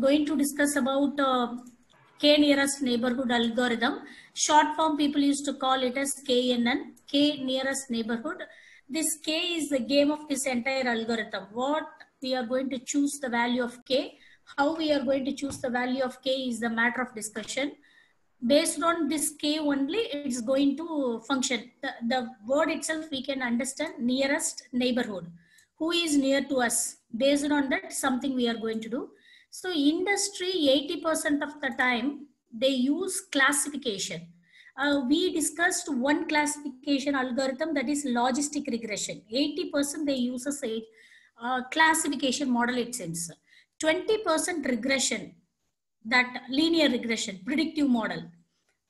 going to discuss about uh, k nearest neighborhood algorithm. Short form people used to call it as KNN, k nearest neighborhood. This k is the game of this entire algorithm. What we are going to choose the value of k, how we are going to choose the value of k is the matter of discussion. Based on this k only, it's going to function. The, the word itself we can understand nearest neighborhood. Who is near to us? Based on that, something we are going to do. So industry, 80% of the time, they use classification. Uh, we discussed one classification algorithm that is logistic regression. 80% they use a uh, classification model it seems. 20% regression, that linear regression, predictive model.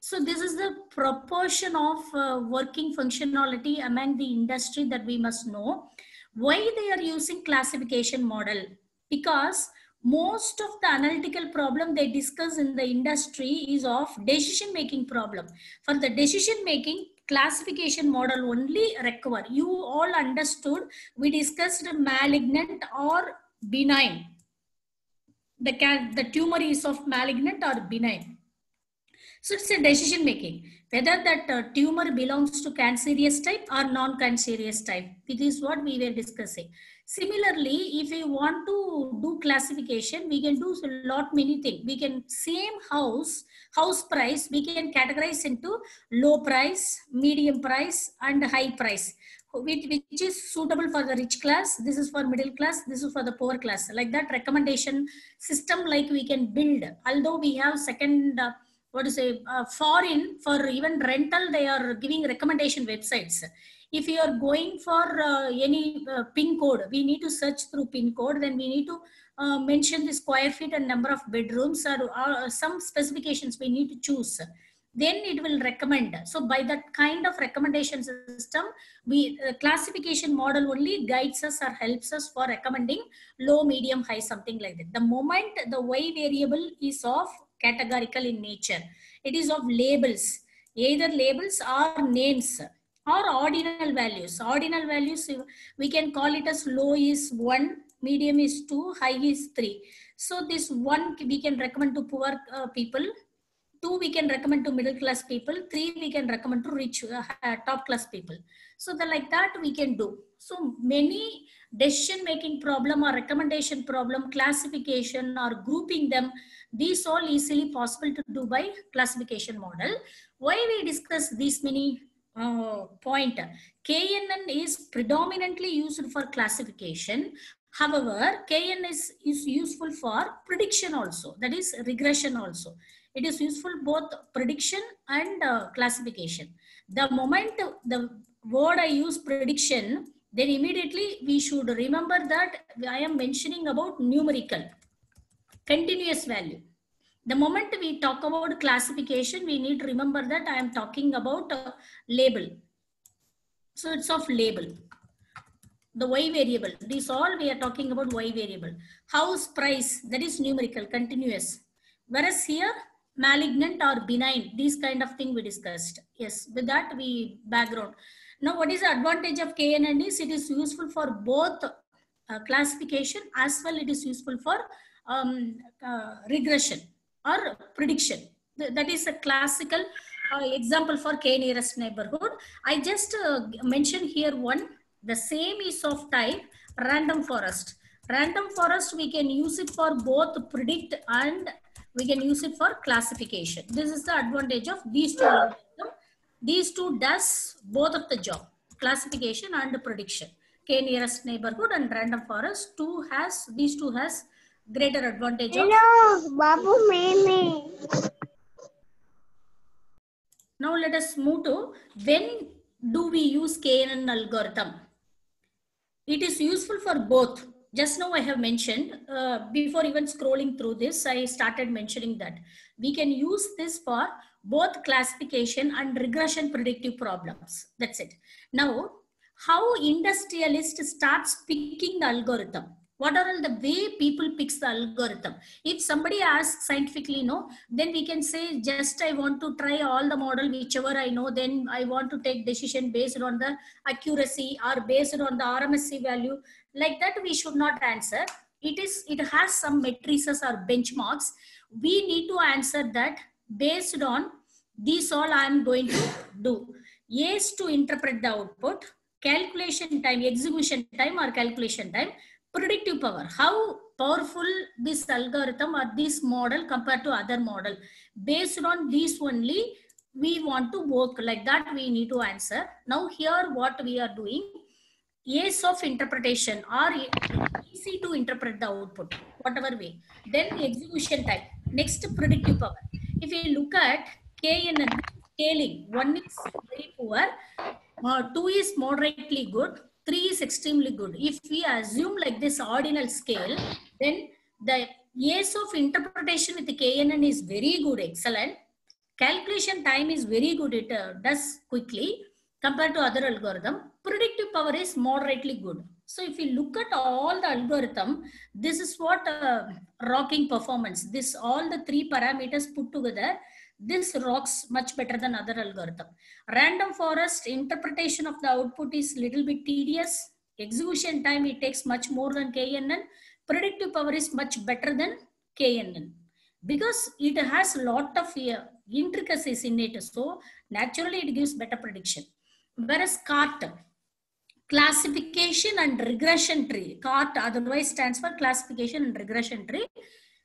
So this is the proportion of uh, working functionality among the industry that we must know. Why they are using classification model? Because most of the analytical problem they discuss in the industry is of decision making problem. For the decision making classification model only require. You all understood we discussed malignant or benign. The the tumor is of malignant or benign. So it's a decision making whether that uh, tumor belongs to cancerous type or non-cancerous type it is what we were discussing Similarly, if we want to do classification, we can do a lot many things. We can same house, house price, we can categorize into low price, medium price and high price. Which, which is suitable for the rich class. This is for middle class. This is for the poor class. Like that recommendation system like we can build. Although we have second, uh, what to say, uh, foreign for even rental, they are giving recommendation websites if you are going for uh, any uh, pin code, we need to search through pin code, then we need to uh, mention the square feet and number of bedrooms or some specifications we need to choose. Then it will recommend. So by that kind of recommendation system, we classification model only guides us or helps us for recommending low, medium, high, something like that. The moment the Y variable is of categorical in nature, it is of labels, either labels or names or ordinal values. Ordinal values, we can call it as low is 1, medium is 2, high is 3. So this 1 we can recommend to poor uh, people, 2 we can recommend to middle class people, 3 we can recommend to rich uh, top class people. So the, like that we can do. So many decision making problem or recommendation problem, classification or grouping them, these all easily possible to do by classification model. Why we discuss these many uh, point. KNN is predominantly used for classification. However, KNN is, is useful for prediction also, that is regression also. It is useful both prediction and uh, classification. The moment the word I use prediction, then immediately we should remember that I am mentioning about numerical, continuous value the moment we talk about classification, we need to remember that I am talking about label. So it's of label. The Y variable, this all we are talking about Y variable. House price, that is numerical, continuous. Whereas here, malignant or benign, these kind of thing we discussed. Yes, with that we background. Now, what is the advantage of KNN is it is useful for both uh, classification as well it is useful for um, uh, regression or prediction. That is a classical uh, example for k nearest neighborhood. I just uh, mentioned here one, the same is of type random forest. Random forest, we can use it for both predict and we can use it for classification. This is the advantage of these two. These two does both of the job, classification and prediction. K nearest neighborhood and random forest, two has, these two has greater advantage Hello, of... Babu Mimi. Now let us move to when do we use KNN algorithm? It is useful for both. Just now I have mentioned, uh, before even scrolling through this, I started mentioning that we can use this for both classification and regression predictive problems. That's it. Now, how industrialist starts picking the algorithm what are all the way people picks the algorithm if somebody asks scientifically no then we can say just i want to try all the model whichever i know then i want to take decision based on the accuracy or based on the rmse value like that we should not answer it is it has some matrices or benchmarks. We need to answer that based on these all I am going to do. Is to interpret the output, calculation time, execution time or calculation time, predictive power. How powerful this algorithm or this model compared to other model. Based on these only, we want to work like that we need to answer. Now here what we are doing, A's of interpretation or easy to interpret the output, whatever way. Then execution time. Next predictive power. If you look at K KNN scaling, one is very poor, uh, two is moderately good, three is extremely good. If we assume like this ordinal scale, then the A's of interpretation with KNN is very good, excellent. Calculation time is very good, it uh, does quickly compared to other algorithm. Predictive power is moderately good. So if you look at all the algorithm, this is what uh, rocking performance, this all the three parameters put together, this rocks much better than other algorithm. Random forest interpretation of the output is little bit tedious. Execution time, it takes much more than KNN. Predictive power is much better than KNN because it has a lot of uh, intricacies in it. So naturally it gives better prediction. Whereas CART, classification and regression tree, CART otherwise stands for classification and regression tree.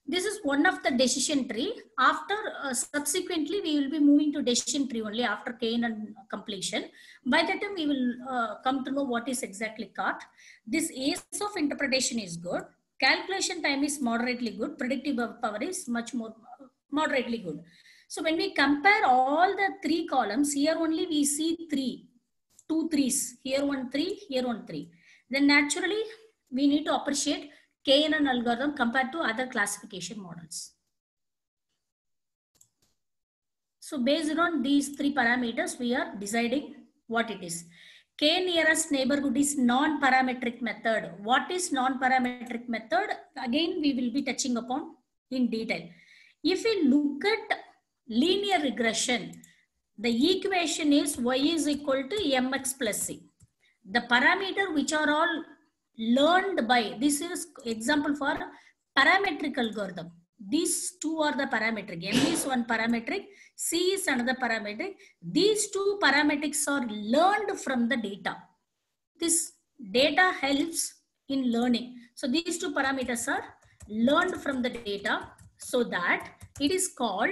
This is one of the decision tree. After uh, subsequently, we will be moving to decision tree only after KNN completion. By that time, we will uh, come to know what is exactly CART. This A's of interpretation is good. Calculation time is moderately good. Predictive power is much more moderately good. So when we compare all the three columns, here only we see three, two threes, here one three, here one three. Then naturally, we need to appreciate KNN algorithm compared to other classification models. So based on these three parameters, we are deciding what it is. K nearest neighborhood is non-parametric method. What is non-parametric method? Again, we will be touching upon in detail. If we look at linear regression, the equation is y is equal to mx plus c. The parameter which are all learned by, this is example for parametric algorithm. These two are the parametric. M is one parametric, C is another parametric. These two parametrics are learned from the data. This data helps in learning. So these two parameters are learned from the data so that it is called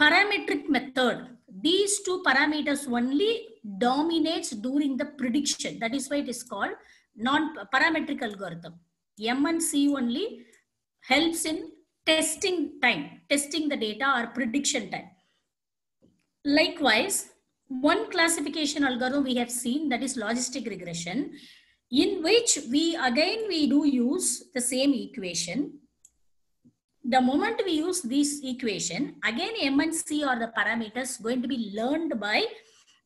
parametric method. These two parameters only dominates during the prediction. That is why it is called non-parametric algorithm. M and C only helps in testing time, testing the data or prediction time. Likewise, one classification algorithm we have seen that is logistic regression in which we again we do use the same equation. The moment we use this equation, again M and C are the parameters going to be learned by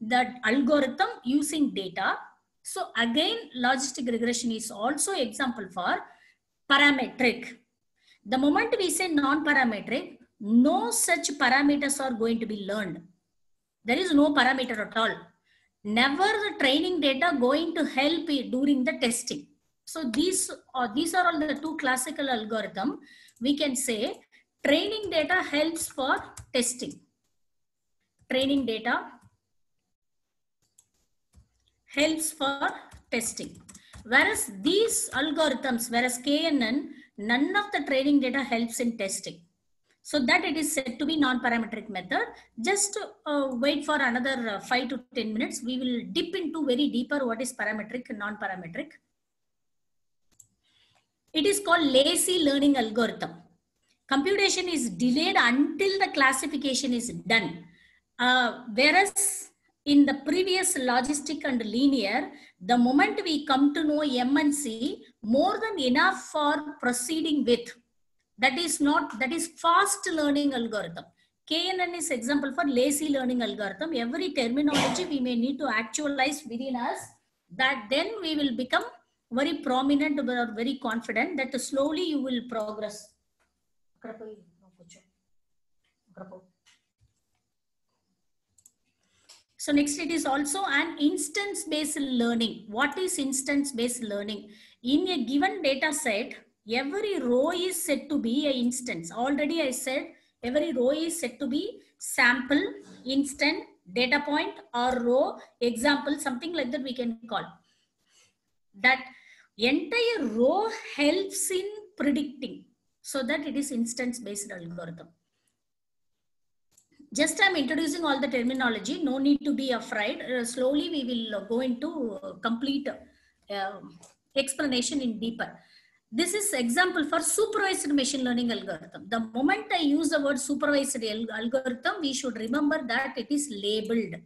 the algorithm using data. So again, logistic regression is also example for parametric. The moment we say non-parametric, no such parameters are going to be learned. There is no parameter at all. Never the training data going to help during the testing. So these are, these are all the two classical algorithm. We can say training data helps for testing. Training data helps for testing. Whereas these algorithms, whereas KNN, none of the training data helps in testing. So that it is said to be non-parametric method. Just uh, wait for another uh, 5 to 10 minutes. We will dip into very deeper what is parametric and non-parametric. It is called lazy learning algorithm. Computation is delayed until the classification is done. Uh, whereas in the previous logistic and linear, the moment we come to know M and C, more than enough for proceeding with. That is not, that is fast learning algorithm. KNN is example for lazy learning algorithm. Every terminology we may need to actualize within us that then we will become very prominent or very confident that slowly you will progress. So next it is also an instance based learning. What is instance based learning? In a given data set, every row is said to be an instance. Already I said every row is said to be sample, instant, data point or row, example, something like that we can call. That entire row helps in predicting so that it is instance based algorithm. Just I'm introducing all the terminology. No need to be afraid. Uh, slowly we will go into uh, complete uh, explanation in deeper. This is example for supervised machine learning algorithm. The moment I use the word supervised algorithm, we should remember that it is labeled.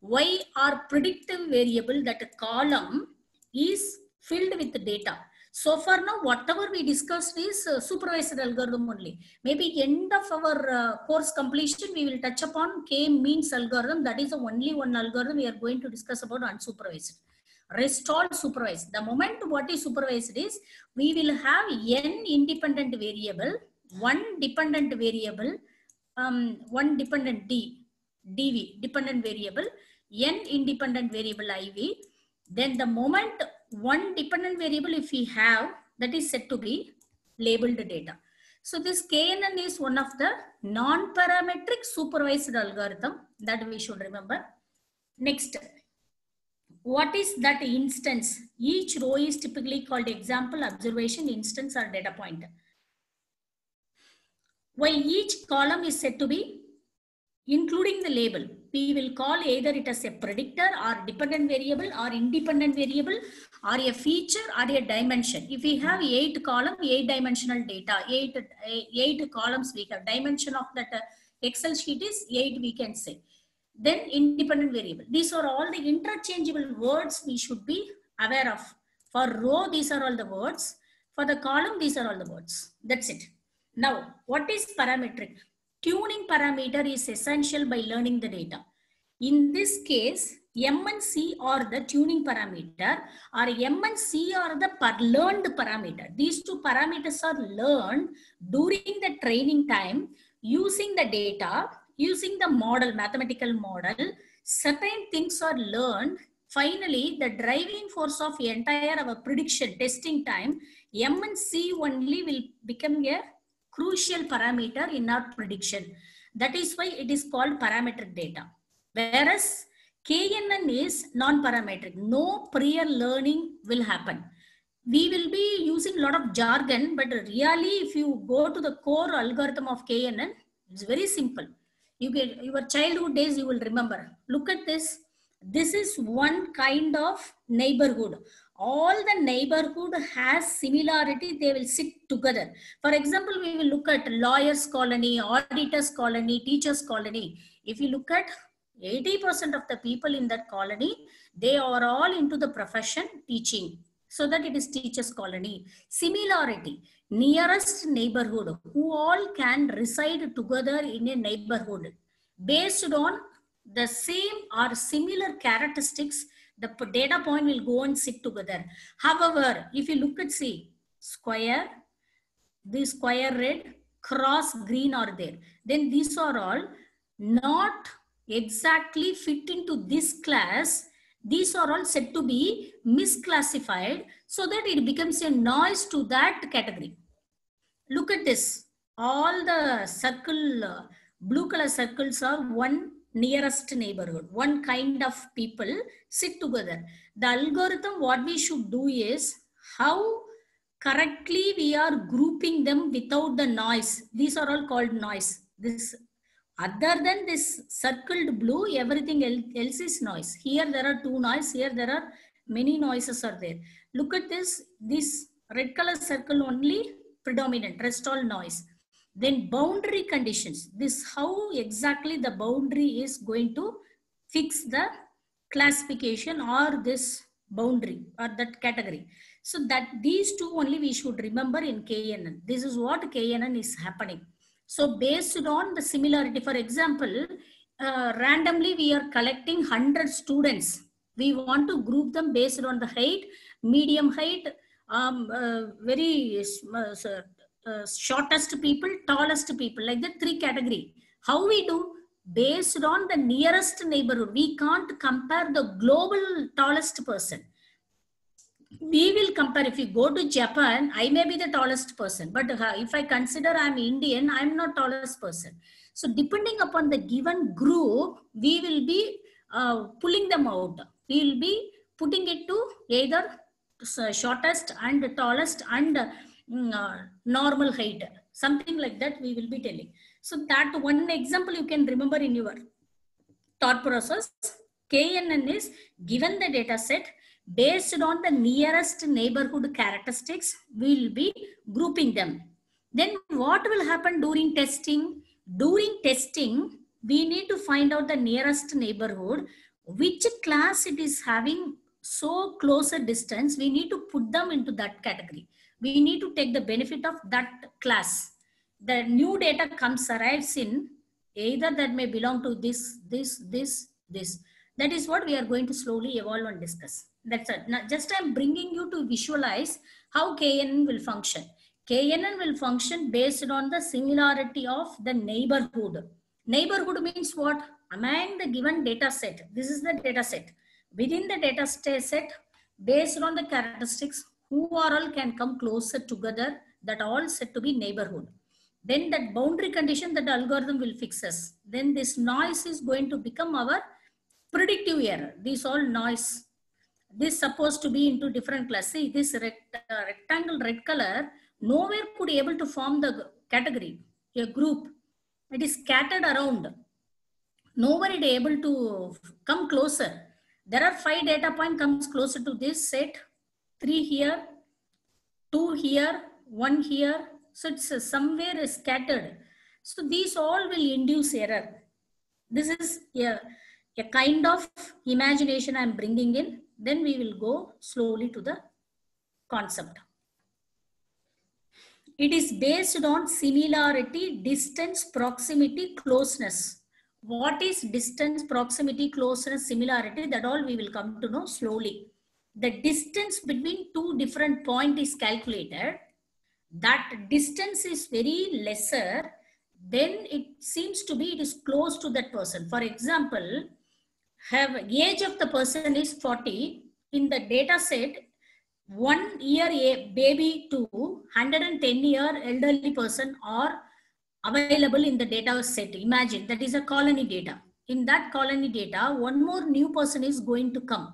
Y are predictive variable that column is filled with data. So far now, whatever we discussed is uh, supervised algorithm only. Maybe end of our uh, course completion, we will touch upon k-means algorithm. That is the only one algorithm we are going to discuss about unsupervised. Rest all supervised. The moment what is supervised is, we will have n independent variable, one dependent variable, um, one dependent d, dv, dependent variable, n independent variable iv. Then the moment one dependent variable if we have that is said to be labeled data. So this KNN is one of the non-parametric supervised algorithm that we should remember. Next, what is that instance? Each row is typically called example, observation, instance or data point. While each column is said to be including the label, we will call either it as a predictor or dependent variable or independent variable or a feature or a dimension. If we have eight column, eight dimensional data, eight, eight columns we have, dimension of that uh, Excel sheet is eight we can say. Then independent variable. These are all the interchangeable words we should be aware of. For row, these are all the words. For the column, these are all the words. That's it. Now, what is parametric? Tuning parameter is essential by learning the data. In this case, M and C are the tuning parameter or M and C are the learned parameter. These two parameters are learned during the training time using the data, using the model, mathematical model. Certain things are learned. Finally, the driving force of entire our prediction testing time, M and C only will become a crucial parameter in our prediction. That is why it is called parametric data. Whereas KNN is non-parametric. No prior learning will happen. We will be using a lot of jargon, but really if you go to the core algorithm of KNN, it's very simple. You get your childhood days, you will remember. Look at this. This is one kind of neighborhood all the neighborhood has similarity. They will sit together. For example we will look at lawyers colony auditors colony teachers colony. If you look at 80% of the people in that colony they are all into the profession teaching so that it is teachers colony. Similarity nearest neighborhood who all can reside together in a neighborhood based on the same or similar characteristics the data point will go and sit together. However, if you look at see square, this square red, cross green are there. Then these are all not exactly fit into this class. These are all said to be misclassified so that it becomes a noise to that category. Look at this. All the circle, uh, blue color circles are one nearest neighborhood. One kind of people sit together. The algorithm what we should do is how correctly we are grouping them without the noise. These are all called noise. This other than this circled blue everything else is noise. Here there are two noise here there are many noises are there. Look at this. This red color circle only predominant rest all noise then boundary conditions. This how exactly the boundary is going to fix the classification or this boundary or that category. So that these two only we should remember in KNN. This is what KNN is happening. So based on the similarity, for example, uh, randomly we are collecting 100 students. We want to group them based on the height, medium height, um, uh, very uh, uh, shortest people, tallest people, like the three category. How we do? Based on the nearest neighborhood. We can't compare the global tallest person. we will compare. If you go to Japan, I may be the tallest person, but uh, if I consider I'm Indian, I'm not tallest person. So depending upon the given group, we will be uh, pulling them out. We will be putting it to either shortest and tallest and uh, Mm, uh, normal height, something like that. We will be telling. So that one example you can remember in your thought process. KNN is given the data set based on the nearest neighborhood characteristics, we'll be grouping them. Then what will happen during testing? During testing, we need to find out the nearest neighborhood, which class it is having so closer distance. We need to put them into that category. We need to take the benefit of that class. The new data comes arrives in either that may belong to this, this, this, this. That is what we are going to slowly evolve and discuss. That's it. Now, just I'm bringing you to visualize how KNN will function. KNN will function based on the similarity of the neighborhood. Neighborhood means what? Among the given data set, this is the data set. Within the data set, based on the characteristics, who are all can come closer together, that all said to be neighborhood. Then that boundary condition that algorithm will fix us. Then this noise is going to become our predictive error. These all noise this supposed to be into different class. See, this rect, uh, rectangle red color, nowhere could be able to form the category, a group. It is scattered around. Nowhere it able to come closer. There are five data point comes closer to this set, three here, two here, one here. So it's uh, somewhere scattered. So these all will induce error. This is a, a kind of imagination I'm bringing in then we will go slowly to the concept. It is based on similarity, distance, proximity, closeness. What is distance, proximity, closeness, similarity? That all we will come to know slowly. The distance between two different point is calculated. That distance is very lesser. Then it seems to be it is close to that person. For example, have age of the person is 40 in the data set one year a baby to 110 year elderly person are available in the data set imagine that is a colony data in that colony data one more new person is going to come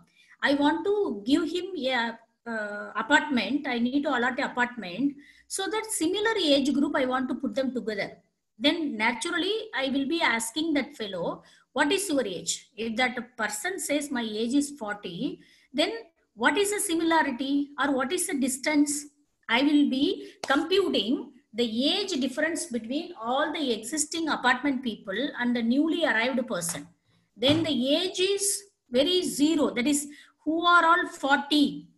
i want to give him a uh, apartment. I need to allot a apartment. So that similar age group i want to put them together. Then naturally i will be asking that fellow what is your age? If that person says my age is 40 then what is the similarity or what is the distance i will be computing the age difference between all the existing apartment people and the newly arrived person? Then the age is very zero. That is who are all 40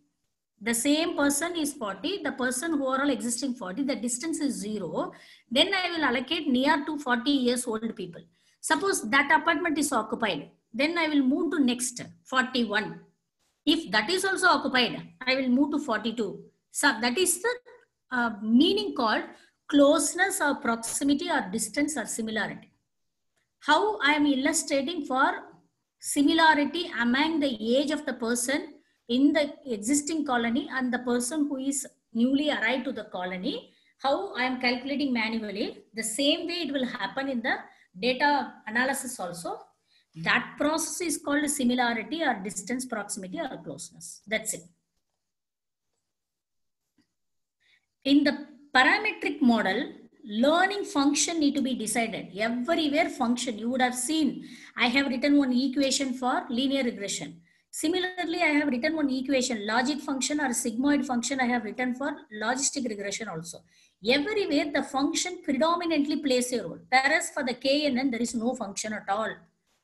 the same person is 40 the person who are all existing 40 the distance is zero. Then i will allocate near to 40 years old people. Suppose that apartment is occupied. Then i will move to next 41 if that is also occupied i will move to 42 so that is the uh, meaning called closeness or proximity or distance or similarity. How i am illustrating for similarity among the age of the person in the existing colony and the person who is newly arrived to the colony. How i am calculating manually the same way it will happen in the data analysis also. That process is called similarity or distance proximity or closeness. That's it. In the parametric model learning function need to be decided. Everywhere function. You would have seen i have written one equation for linear regression. Similarly i have written one equation logic function or sigmoid function i have written for logistic regression also. Everywhere the function predominantly plays a role. Whereas for the knn there is no function at all.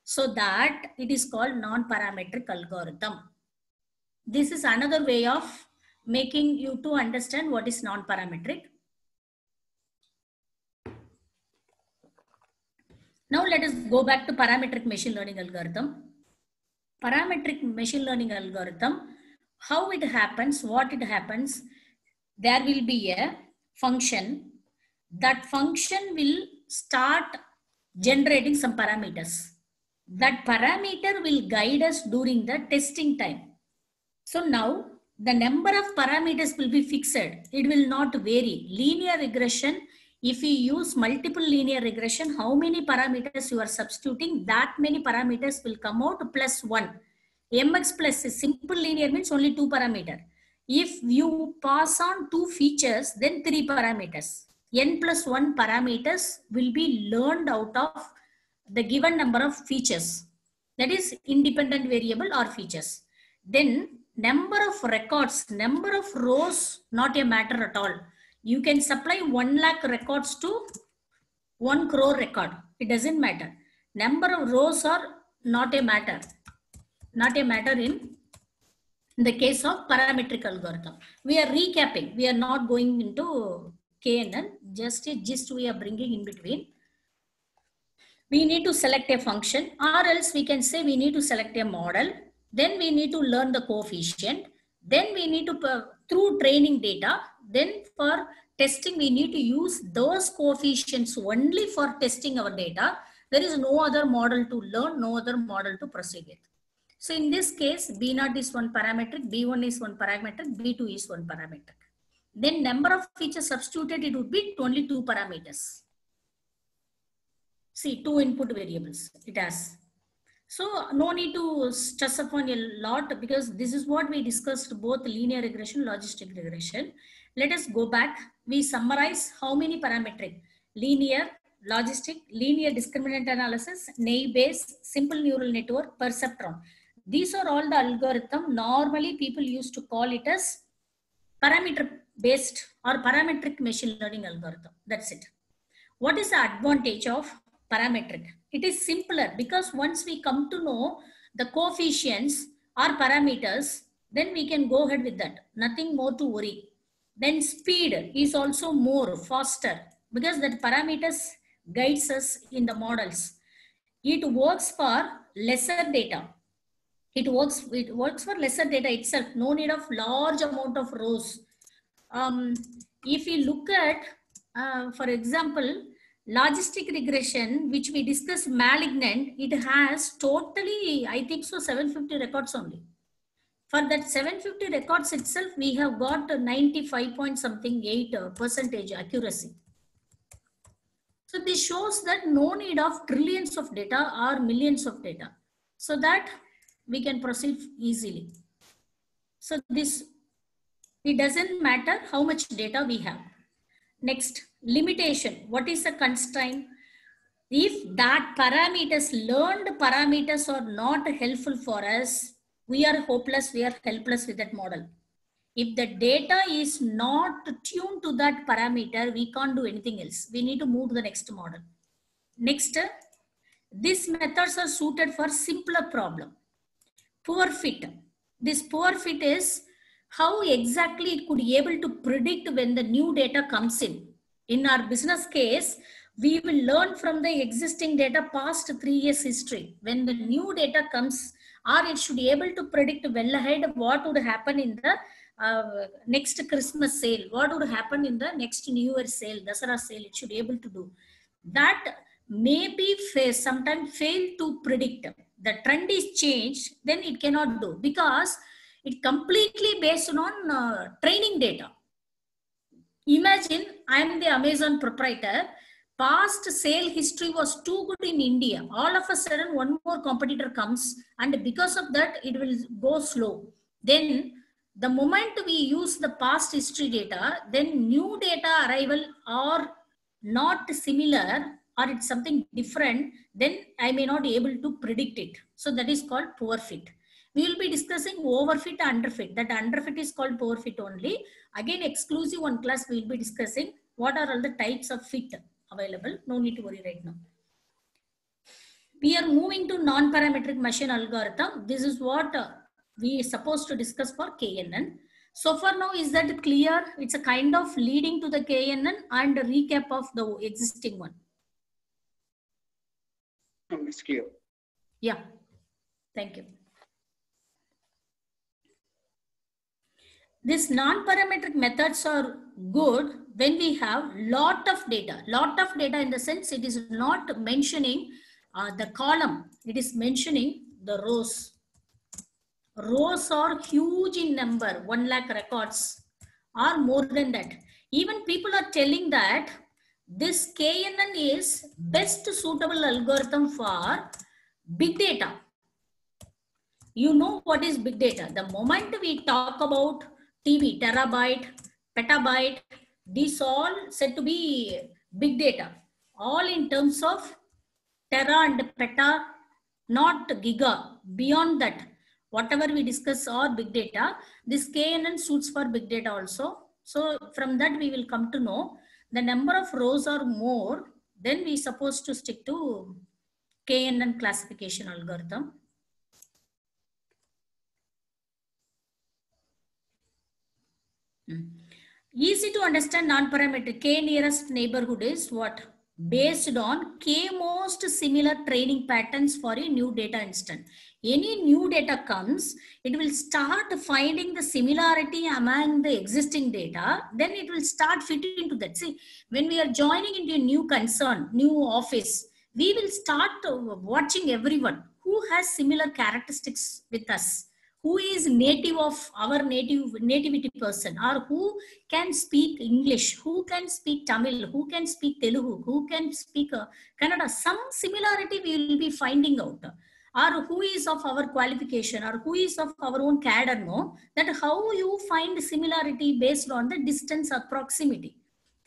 So that it is called non-parametric algorithm. This is another way of making you to understand what is non-parametric Now let us go back to parametric machine learning algorithm. Parametric machine learning algorithm, how it happens, what it happens, there will be a function. That function will start generating some parameters. That parameter will guide us during the testing time. So now the number of parameters will be fixed. It will not vary. Linear regression, if you use multiple linear regression, how many parameters you are substituting, that many parameters will come out plus one. MX plus is simple linear means only two parameter. If you pass on two features, then three parameters. N plus one parameters will be learned out of the given number of features. That is independent variable or features. Then number of records, number of rows, not a matter at all. You can supply 1 lakh records to 1 crore record. It doesn't matter. Number of rows are not a matter. Not a matter in the case of parametric algorithm. We are recapping. We are not going into KNN. Just a gist we are bringing in between. We need to select a function or else we can say we need to select a model then we need to learn the coefficient then we need to uh, through training data then for testing we need to use those coefficients only for testing our data. There is no other model to learn no other model to proceed with. So in this case b0 is one parametric b1 is one parametric b2 is one parametric. Then number of features substituted it would be only two parameters. See two input variables it has. So no need to stress upon a lot because this is what we discussed both linear regression, logistic regression. Let us go back. We summarize how many parametric, linear, logistic, linear discriminant analysis, naive Bayes, simple neural network, perceptron. These are all the algorithm. Normally people used to call it as parameter based or parametric machine learning algorithm. That's it. What is the advantage of parametric? it is simpler because once we come to know the coefficients or parameters, then we can go ahead with that. Nothing more to worry. Then speed is also more faster because that parameters guides us in the models. It works for lesser data. It works, it works for lesser data itself. No need of large amount of rows. Um, if you look at, uh, for example, logistic regression which we discussed malignant it has totally i think so 750 records only for that 750 records itself we have got 95 point something 8 uh, percentage accuracy so this shows that no need of trillions of data or millions of data so that we can proceed easily so this it doesn't matter how much data we have Next, limitation. What is the constraint? If that parameters, learned parameters are not helpful for us, we are hopeless, we are helpless with that model. If the data is not tuned to that parameter, we can't do anything else. We need to move to the next model. Next, these methods are suited for simpler problem. Poor fit. This poor fit is how exactly it could be able to predict when the new data comes in. In our business case, we will learn from the existing data past three years history. When the new data comes, or it should be able to predict well ahead what would happen in the uh, next Christmas sale, what would happen in the next New Year sale, Dasara sale, it should be able to do. That may maybe sometimes fail to predict. The trend is changed, then it cannot do because it completely based on uh, training data. Imagine I am the Amazon proprietor. Past sale history was too good in India. All of a sudden, one more competitor comes, and because of that, it will go slow. Then, the moment we use the past history data, then new data arrival are not similar or it's something different, then I may not be able to predict it. So that is called poor fit. We will be discussing overfit underfit. That underfit is called poor fit only. Again, exclusive one class we will be discussing what are all the types of fit available. No need to worry right now. We are moving to non-parametric machine algorithm. This is what uh, we are supposed to discuss for KNN. So far now, is that clear? It's a kind of leading to the KNN and a recap of the existing one. It's clear. Yeah, thank you. These non-parametric methods are good when we have lot of data. Lot of data in the sense it is not mentioning uh, the column. It is mentioning the rows. rows are huge in number 1 lakh records or more than that even people are telling that this knn is best suitable algorithm for big data you know what is big data the moment we talk about tb terabyte petabyte these all said to be big data. All in terms of tera and peta not giga. Beyond that whatever we discuss or big data. This knn suits for big data also. So from that we will come to know the number of rows or more then we supposed to stick to knn classification algorithm. Hmm. Easy to understand non-parametric k nearest neighborhood is what? Hmm. Based on k most similar training patterns for a new data instant. Any new data comes, it will start finding the similarity among the existing data. Then it will start fitting into that. See, when we are joining into a new concern, new office, we will start watching everyone who has similar characteristics with us who is native of our native nativity person or who can speak english who can speak tamil who can speak telugu who can speak uh, kannada some similarity we will be finding out. Or who is of our qualification or who is of our own cadre no that how you find similarity based on the distance or proximity.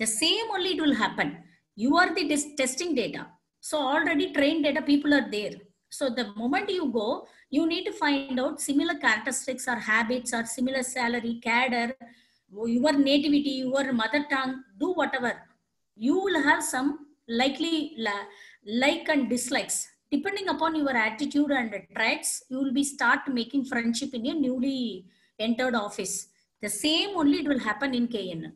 The same only it will happen. You are the testing data. So already trained data people are there. So the moment you go, you need to find out similar characteristics or habits or similar salary, cadre, your nativity, your mother tongue, do whatever. You will have some likely like and dislikes. Depending upon your attitude and traits, you will be start making friendship in your newly entered office. The same only it will happen in KN.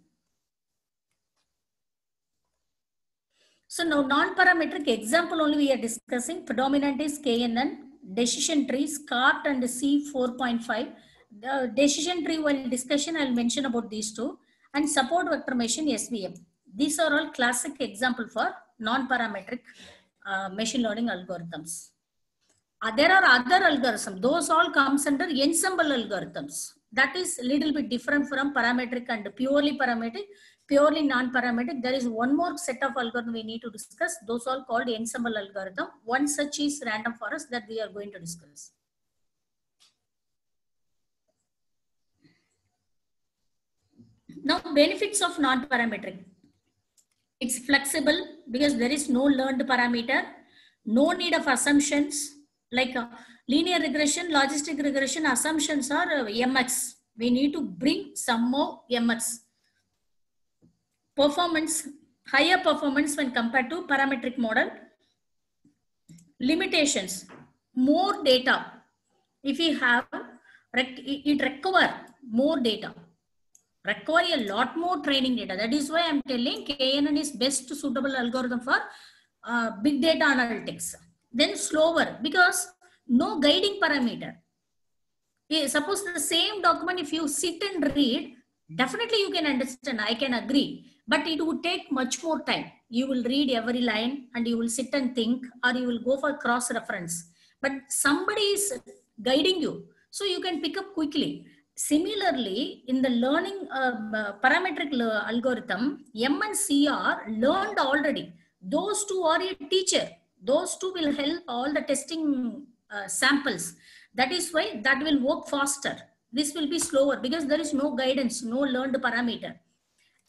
So now non-parametric example only we are discussing. Predominant is KNN, decision trees, CART and C 4.5. The decision tree while discussion I'll mention about these two and support vector machine SVM. These are all classic example for non-parametric uh, machine learning algorithms. Uh, there are other algorithms. Those all comes under ensemble algorithms. That is a little bit different from parametric and purely parametric purely non-parametric, there is one more set of algorithm we need to discuss. Those all called ensemble algorithm. One such is random forest that we are going to discuss. Now, benefits of non-parametric. It's flexible because there is no learned parameter, no need of assumptions like uh, linear regression, logistic regression assumptions are uh, MX. We need to bring some more MX performance, higher performance when compared to parametric model. Limitations, more data. If we have, it require more data, require a lot more training data. That is why I'm telling KNN is best suitable algorithm for uh, big data analytics. Then slower because no guiding parameter. Suppose the same document, if you sit and read, definitely you can understand, I can agree but it would take much more time. You will read every line and you will sit and think or you will go for cross reference. But somebody is guiding you. So you can pick up quickly. Similarly, in the learning uh, parametric algorithm, M and C are learned already. Those two are a teacher. Those two will help all the testing uh, samples. That is why that will work faster. This will be slower because there is no guidance, no learned parameter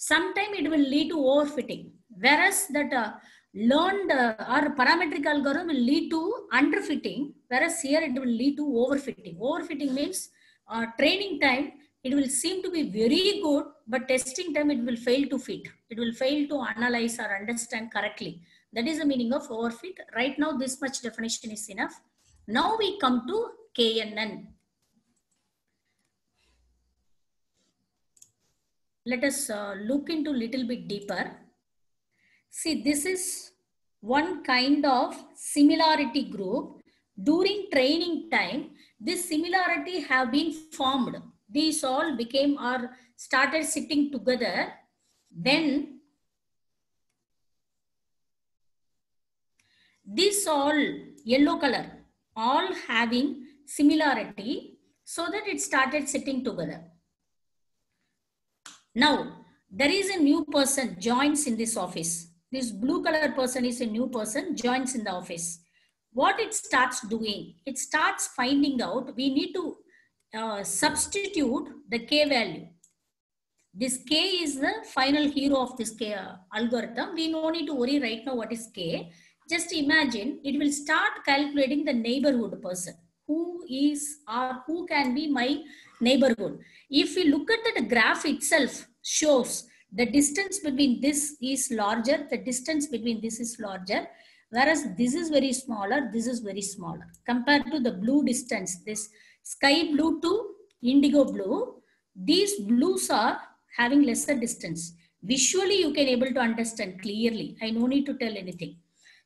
sometime it will lead to overfitting. Whereas that uh, learned uh, or parametric algorithm will lead to underfitting whereas here it will lead to overfitting. Overfitting means uh, training time it will seem to be very good but testing time it will fail to fit. It will fail to analyze or understand correctly. That is the meaning of overfit. Right now this much definition is enough. Now we come to knn let us uh, look into a little bit deeper. See, this is one kind of similarity group. During training time, this similarity have been formed. These all became or started sitting together. Then this all yellow color, all having similarity. so that it started sitting together. Now, there is a new person joins in this office. This blue color person is a new person joins in the office. What it starts doing, it starts finding out we need to uh, substitute the k value. This k is the final hero of this k uh, algorithm. We no need to worry right now what is k. Just imagine it will start calculating the neighborhood person. Who is or who can be my neighborhood? If we look at the graph itself shows the distance between this is larger, the distance between this is larger, whereas this is very smaller, this is very smaller. Compared to the blue distance, this sky blue to indigo blue, these blues are having lesser distance. Visually, you can able to understand clearly. I no need to tell anything.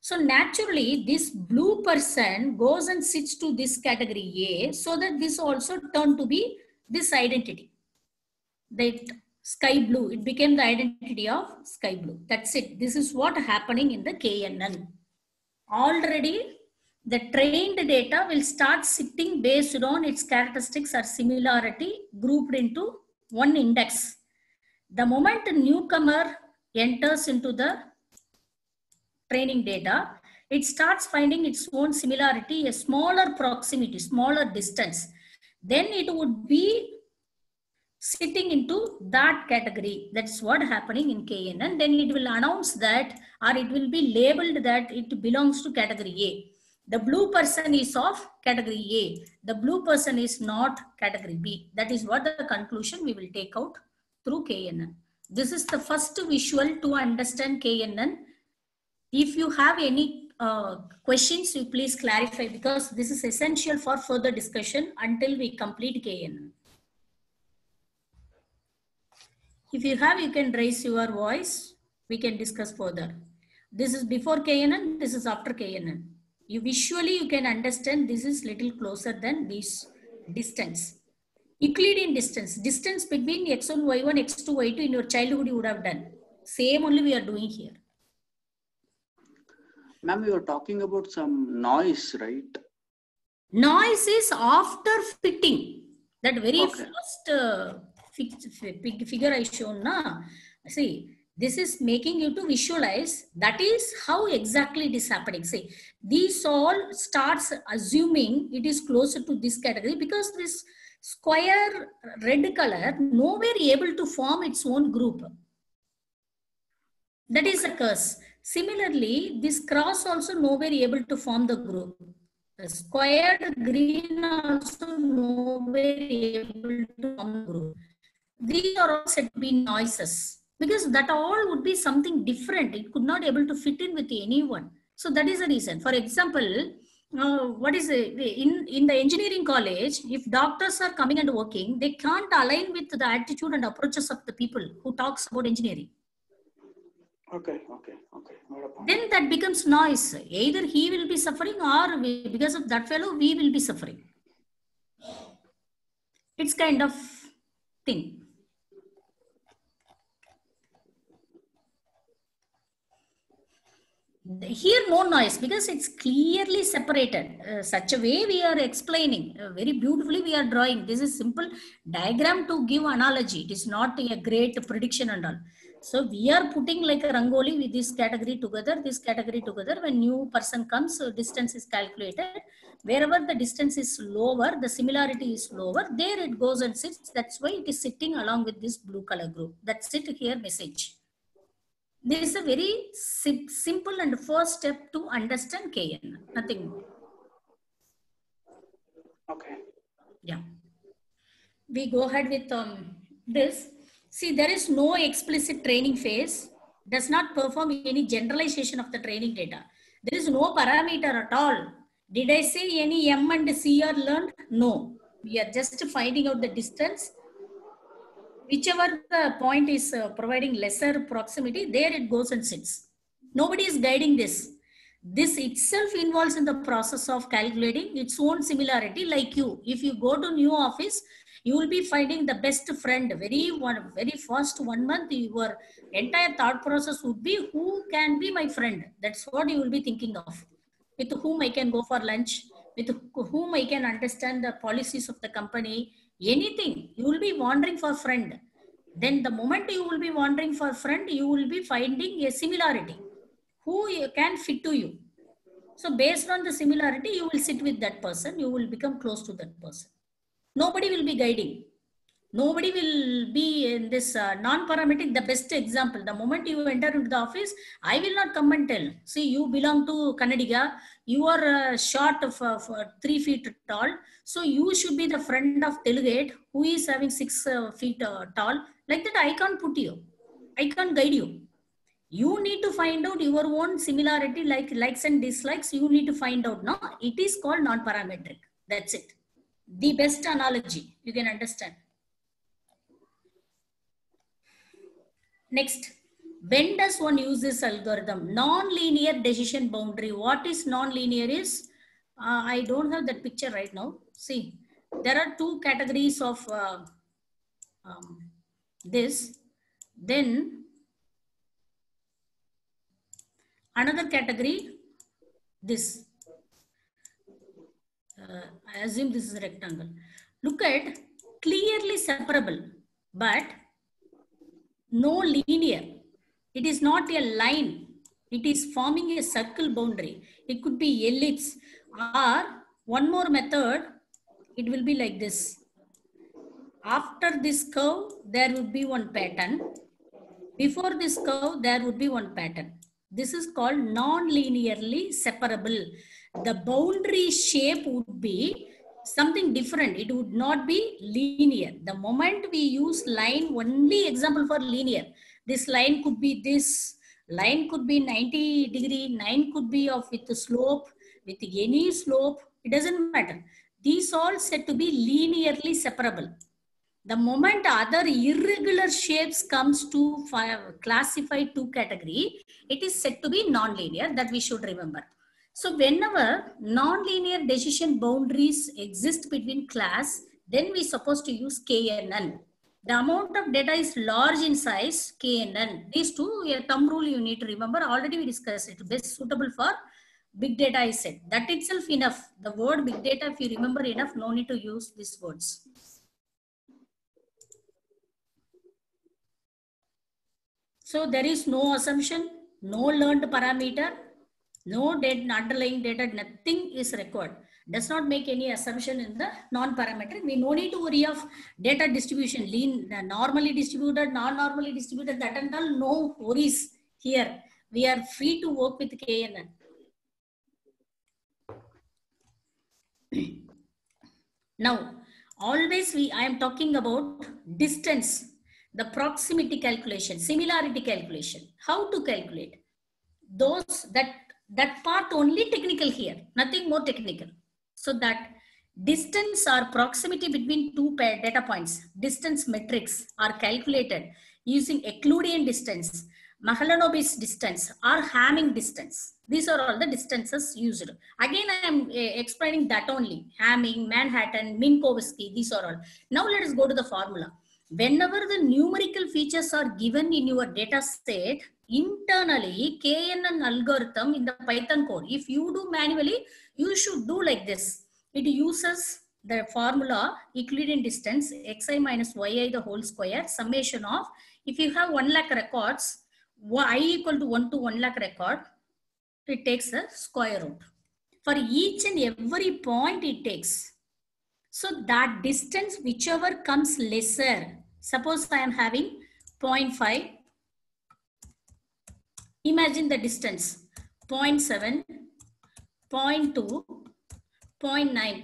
So naturally, this blue person goes and sits to this category A so that this also turned to be this identity. That sky blue, it became the identity of sky blue. That's it. This is what happening in the KNN. Already the trained data will start sitting based on its characteristics or similarity grouped into one index. The moment a newcomer enters into the training data, it starts finding its own similarity, a smaller proximity, smaller distance. Then it would be sitting into that category. That's what happening in KNN. Then it will announce that or it will be labeled that it belongs to category A. The blue person is of category A. The blue person is not category B. That is what the conclusion we will take out through KNN. This is the first visual to understand KNN. If you have any uh, questions, you please clarify because this is essential for further discussion until we complete KNN. If you have, you can raise your voice. We can discuss further. This is before KNN, this is after KNN. You visually, you can understand this is little closer than this distance. Euclidean distance, distance between x1, y1, x2, y2 in your childhood you would have done. Same only we are doing here. Ma'am, you were talking about some noise, right? Noise is after fitting. That very Okay. first uh, fig- fig- figure I shown na. See, this is making you to visualize. That is how exactly it is happening. See, these all starts assuming it is closer to this category because this square red color nowhere able to form its own group. That is a curse. Similarly, this cross also nowhere able to form the group. The squared green also nowhere able to form the group. These are all said to be noises because that all would be something different. It could not able to fit in with anyone. So that is the reason. For example, uh, what is it? in in the engineering college? If doctors are coming and working, they can't align with the attitude and approaches of the people who talks about engineering. Okay, okay, okay. Then that becomes noise. Either he will be suffering or we, because of that fellow, we will be suffering. It's kind of thing. Here, no noise because it's clearly separated. Uh, such a way we are explaining uh, very beautifully. We are drawing. This is simple diagram to give analogy. It is not a great prediction and all. So we are putting like a rangoli with this category together, this category together. When new person comes, so distance is calculated. Wherever the distance is lower, the similarity is lower. There it goes and sits. That's why it is sitting along with this blue color group. That's it here message. This is a very sim- simple and first step to understand KN. Nothing more. Okay. Yeah. We go ahead with um, this. See, there is no explicit training phase, does not perform any generalization of the training data. There is no parameter at all. Did I say any M and C are learned? No. We are just finding out the distance. Whichever the point is uh, providing lesser proximity, there it goes and sits. Nobody is guiding this. This itself involves in the process of calculating its own similarity like you. If you go to new office, you will be finding the best friend. Very one, very first one month, your entire thought process would be who can be my friend. That's what you will be thinking of. With whom I can go for lunch, with whom I can understand the policies of the company, anything. You will be wandering for friend. Then the moment you will be wandering for friend, you will be finding a similarity. Who can fit to you. So based on the similarity, you will sit with that person. You will become close to that person. Nobody will be guiding. Nobody will be in this uh, non-parametric. The best example, the moment you enter into the office, I will not come and tell. See, you belong to Kannadiga. You are uh, short of uh, three feet tall. So you should be the friend of delegate who is having six uh, feet uh, tall. Like that, I can't put you. I can't guide you. You need to find out your own similarity, like likes and dislikes. You need to find out. No, it is called non-parametric. That's it. The best analogy you can understand. Next, when does one use this algorithm? Non-linear decision boundary. What is non-linear is, uh, I don't have that picture right now. See, there are two categories of uh, um, this. Then another category, this. Uh, I assume this is a rectangle. Look at clearly separable, but no linear. It is not a line. It is forming a circle boundary. It could be ellipse or one more method. It will be like this. After this curve, there would be one pattern. Before this curve, there would be one pattern. This is called non-linearly separable. The boundary shape would be something different. It would not be linear. The moment we use line, only example for linear. This line could be this, line could be 90 degree, line could be of with the slope, with any slope, it doesn't matter. These all said to be linearly separable. The moment other irregular shapes comes to classify two category, it is said to be non-linear that we should remember. So whenever non-linear decision boundaries exist between class, then we supposed to use KNN. The amount of data is large in size, KNN. These two, a thumb rule you need to remember. Already we discussed it. Best suitable for big data I said. That itself enough. The word big data, if you remember enough, no need to use these words. So there is no assumption, no learned parameter, no data, underlying data, nothing is required. Does not make any assumption in the non-parametric. We no need to worry of data distribution, lean, normally distributed, non-normally distributed, that and all, no worries here. We are free to work with KNN. now, always we, I am talking about distance, the proximity calculation, similarity calculation, how to calculate those that that part only technical here, nothing more technical. So that distance or proximity between two pair data points, distance metrics are calculated using Euclidean distance, Mahalanobis distance or Hamming distance. These are all the distances used. Again, I am uh, explaining that only. Hamming, Manhattan, Minkowski, these are all. Now let us go to the formula. Whenever the numerical features are given in your data set, internally KNN algorithm in the Python code, if you do manually, you should do like this. It uses the formula Euclidean distance xi minus yi the whole square summation of if you have 1 lakh records i equal to 1 to 1 lakh record it takes a square root. For each and every point it takes. So that distance whichever comes lesser. Suppose i am having 0.5 imagine the distance. 0.7 0.2 0.9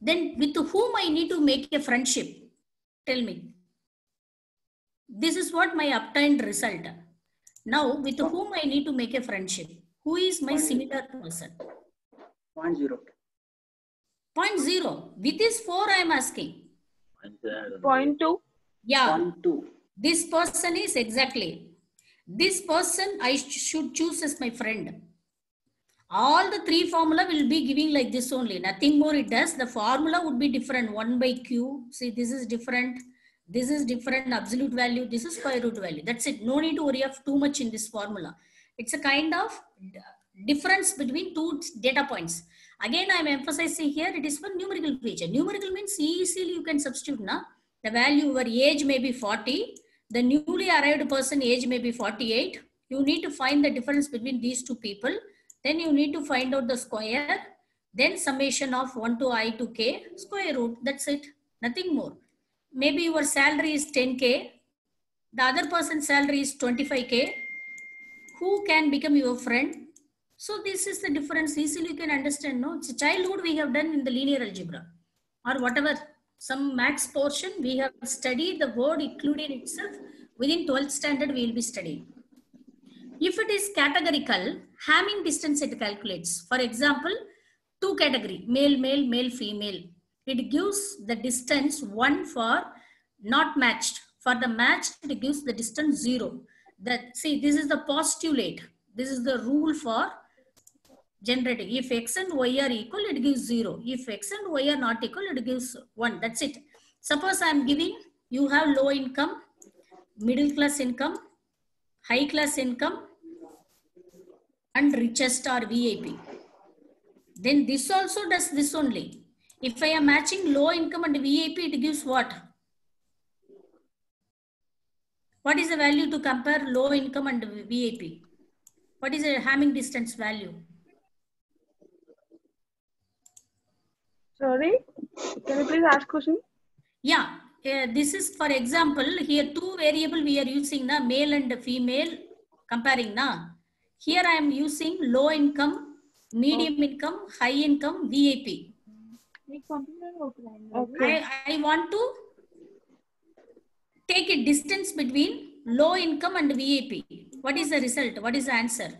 then with whom i need to make a friendship? Tell me. This is what my obtained result. Now with whom i need to make a friendship? Who is my similar person? Point zero. point zero. With this four i am asking. Point two. yeah. Point two. this person is exactly this person i should choose as my friend. All the three formula will be giving like this only. Nothing more it does. The formula would be different. 1 by q. See this is different. This is different absolute value. This is square root value. That's it. No need to worry of too much in this formula. It's a kind of difference between two data points. Again, I am emphasizing here it is for numerical feature. Numerical means easily you can substitute now. The value your age may be 40. The newly arrived person age may be 48. You need to find the difference between these two people. Then you need to find out the square. Then summation of 1 to i to k square root. That's it. Nothing more. Maybe your salary is 10k. The other person's salary is 25k. Who can become your friend? So this is the difference. Easily you can understand. No, it's childhood we have done in the linear algebra or whatever. Some max portion we have studied the word included itself within 12th standard we will be studying. If it is categorical, Hamming distance it calculates. For example, two category, male, male, male, female. It gives the distance one for not matched. For the matched, it gives the distance zero. That see, this is the postulate. This is the rule for generating. If x and y are equal, it gives zero. If x and y are not equal, it gives one. That's it. Suppose I am giving, you have low income, middle class income, high class income, and richest or VIP. Then this also does this only. If I am matching low income and VIP, it gives what? What is the value to compare low income and VIP? What is the Hamming distance value? Sorry, can you please ask question? Yeah, uh, this is for example, here two variable we are using the male and female comparing na. Here I am using low income, medium income, high income, VIP. Okay. I, I want to take a distance between low income and VIP. What is the result? What is the answer?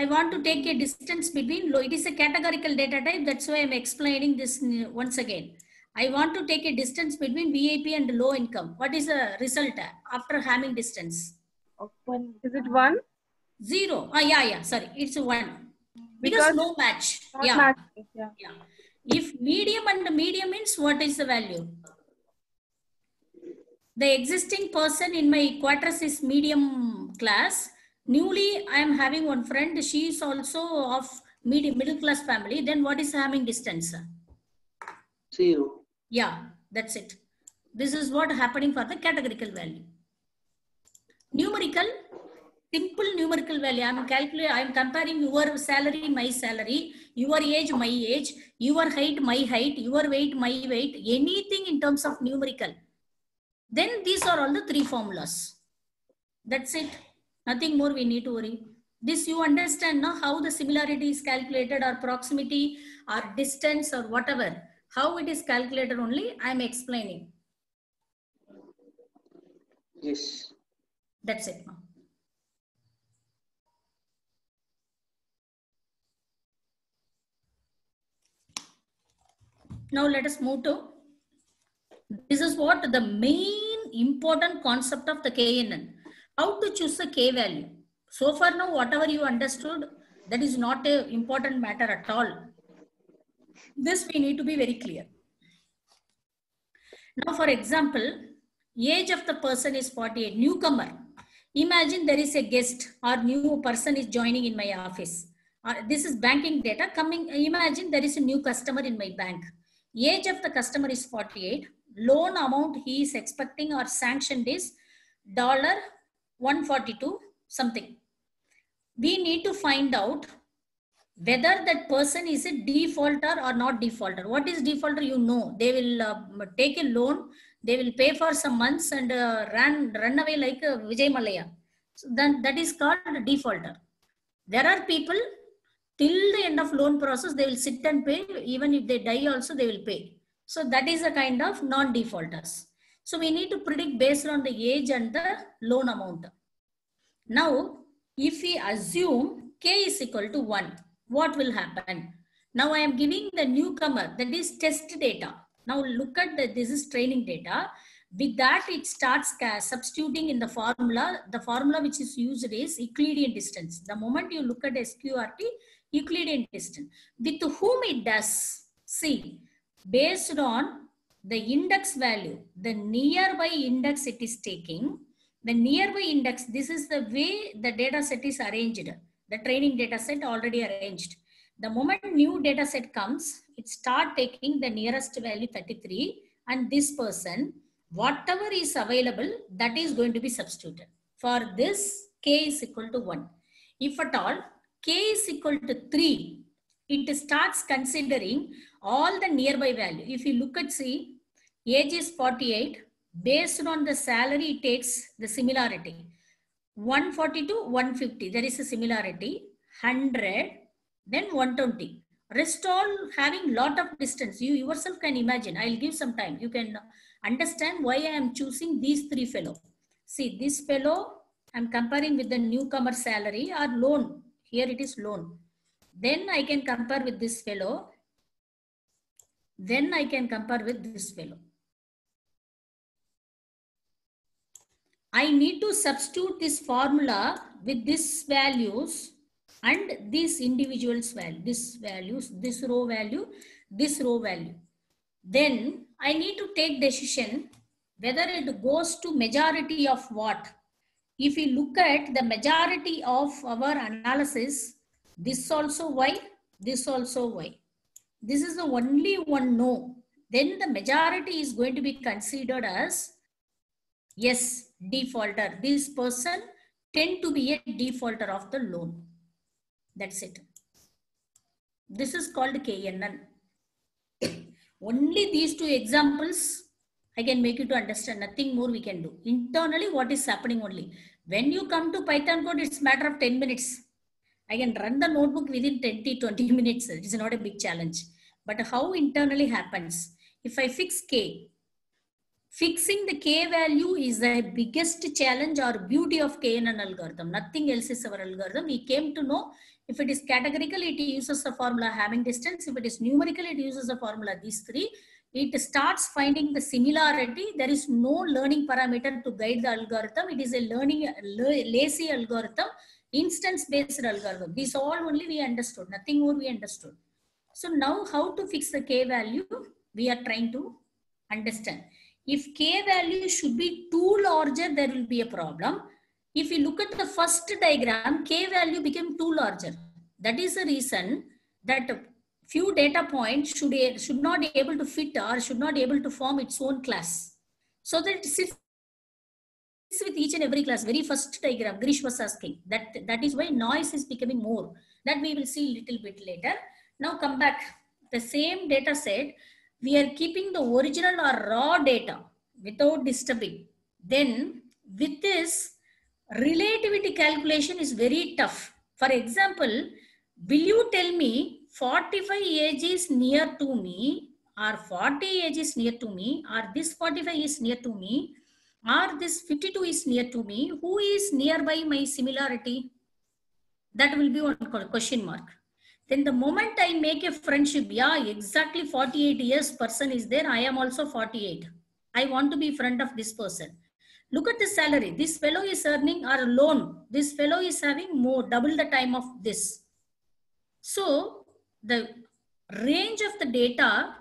I want to take a distance between low. It is a categorical data type. That's why I'm explaining this once again. I want to take a distance between VIP and low income. What is the result after Hamming distance? Is it one? Zero. Ah, yeah, yeah. Sorry, it's one. Because, Because no match. Yeah. match. Yeah. Yeah. If medium and medium means what is the value? The existing person in my quarters is medium class. Newly, I am Hamming one friend. She is also of medium middle class family. Then what is having distance? Zero. Yeah, that's it. This is what happening for the categorical value. Numerical, simple numerical value. I am calculating, I am comparing your salary, my salary, your age, my age, your height, my height, your weight, my weight, anything in terms of numerical. Then these are all the three formulas. That's it. Nothing more we need to worry. This you understand now how the similarity is calculated or proximity or distance or whatever. How it is calculated only I am explaining. Yes. That's it now. Now let us move to, this is what the main important concept of the KNN. How to choose the K value. So far now, whatever you understood, that is not a important matter at all. This we need to be very clear. Now, for example, age of the person is 48, newcomer. Imagine there is a guest or new person is joining in my office. Uh, this is banking data coming. Imagine there is a new customer in my bank. Age of the customer is 48. Loan amount he is expecting or sanctioned is dollar 142 something. We need to find out whether that person is a defaulter or not defaulter. What is defaulter? You know, they will uh, take a loan, they will pay for some months and uh, run run away like uh, Vijay Mallya. So then that is called defaulter. There are people till the end of loan process they will sit and pay. Even if they die, also they will pay. So that is a kind of non-defaulters. So we need to predict based on the age and the loan amount. Now, if we assume k is equal to 1, what will happen? Now I am giving the newcomer, that is test data. Now look at the, this is training data. With that, it starts substituting in the formula. The formula which is used is Euclidean distance. The moment you look at SQRT, Euclidean distance. With whom it does? See, based on the index value, the nearby index it is taking, the nearby index, this is the way the data set is arranged. The training data set already arranged. The moment new data set comes, it start taking the nearest value 33 and this person, whatever is available, that is going to be substituted. For this, k is equal to 1. If at all, k is equal to 3, it starts considering all the nearby value. If you look at C, age is 48, based on the salary, it takes the similarity. 140 to 150, there is a similarity. 100, then 120. Rest all having lot of distance. You yourself can imagine. I'll give some time. You can understand why I am choosing these three fellow. See, this fellow, I'm comparing with the newcomer salary or loan. Here it is loan. Then I can compare with this fellow. Then I can compare with this fellow. I need to substitute this formula with these values and these individuals value, this values, this row value, this row value. Then I need to take decision whether it goes to majority of what. If we look at the majority of our analysis, this also y, this also y. This is the only one no. Then the majority is going to be considered as yes, defaulter. This person tend to be a defaulter of the loan. That's it. This is called KNN. Only these two examples I can make you to understand. Nothing more we can do. Internally, what is happening only. When you come to Python code, it's matter of 10 minutes. I can run the notebook within 20, 20 minutes. It is not a big challenge. But how internally happens? If I fix K, fixing the K value is the biggest challenge or beauty of KNN algorithm. Nothing else is our algorithm. We came to know if it is categorical, it uses the formula Hamming distance. If it is numerical, it uses the formula these three. It starts finding the similarity. There is no learning parameter to guide the algorithm. It is a learning lazy algorithm, instance-based algorithm. These all only we understood. Nothing more we understood. So now how to fix the K value? We are trying to understand. If K value should be too larger, there will be a problem. If you look at the first diagram, K value became too larger. That is the reason that few data points should, should not be able to fit or should not be able to form its own class. So that it sits with each and every class. Very first diagram, Girish was asking. That, that is why noise is becoming more. That we will see little bit later. Now come back. The same data set, we are keeping the original or raw data without disturbing. Then with this, relativity calculation is very tough. For example, will you tell me 45 age is near to me or 40 age is near to me or this 45 is near to me or this 52 is near to me who is nearby my similarity that will be one question mark then the moment i make a friendship yeah exactly 48 years person is there i am also 48 i want to be friend of this person look at the salary this fellow is earning or loan this fellow is having more double the time of this so the range of the data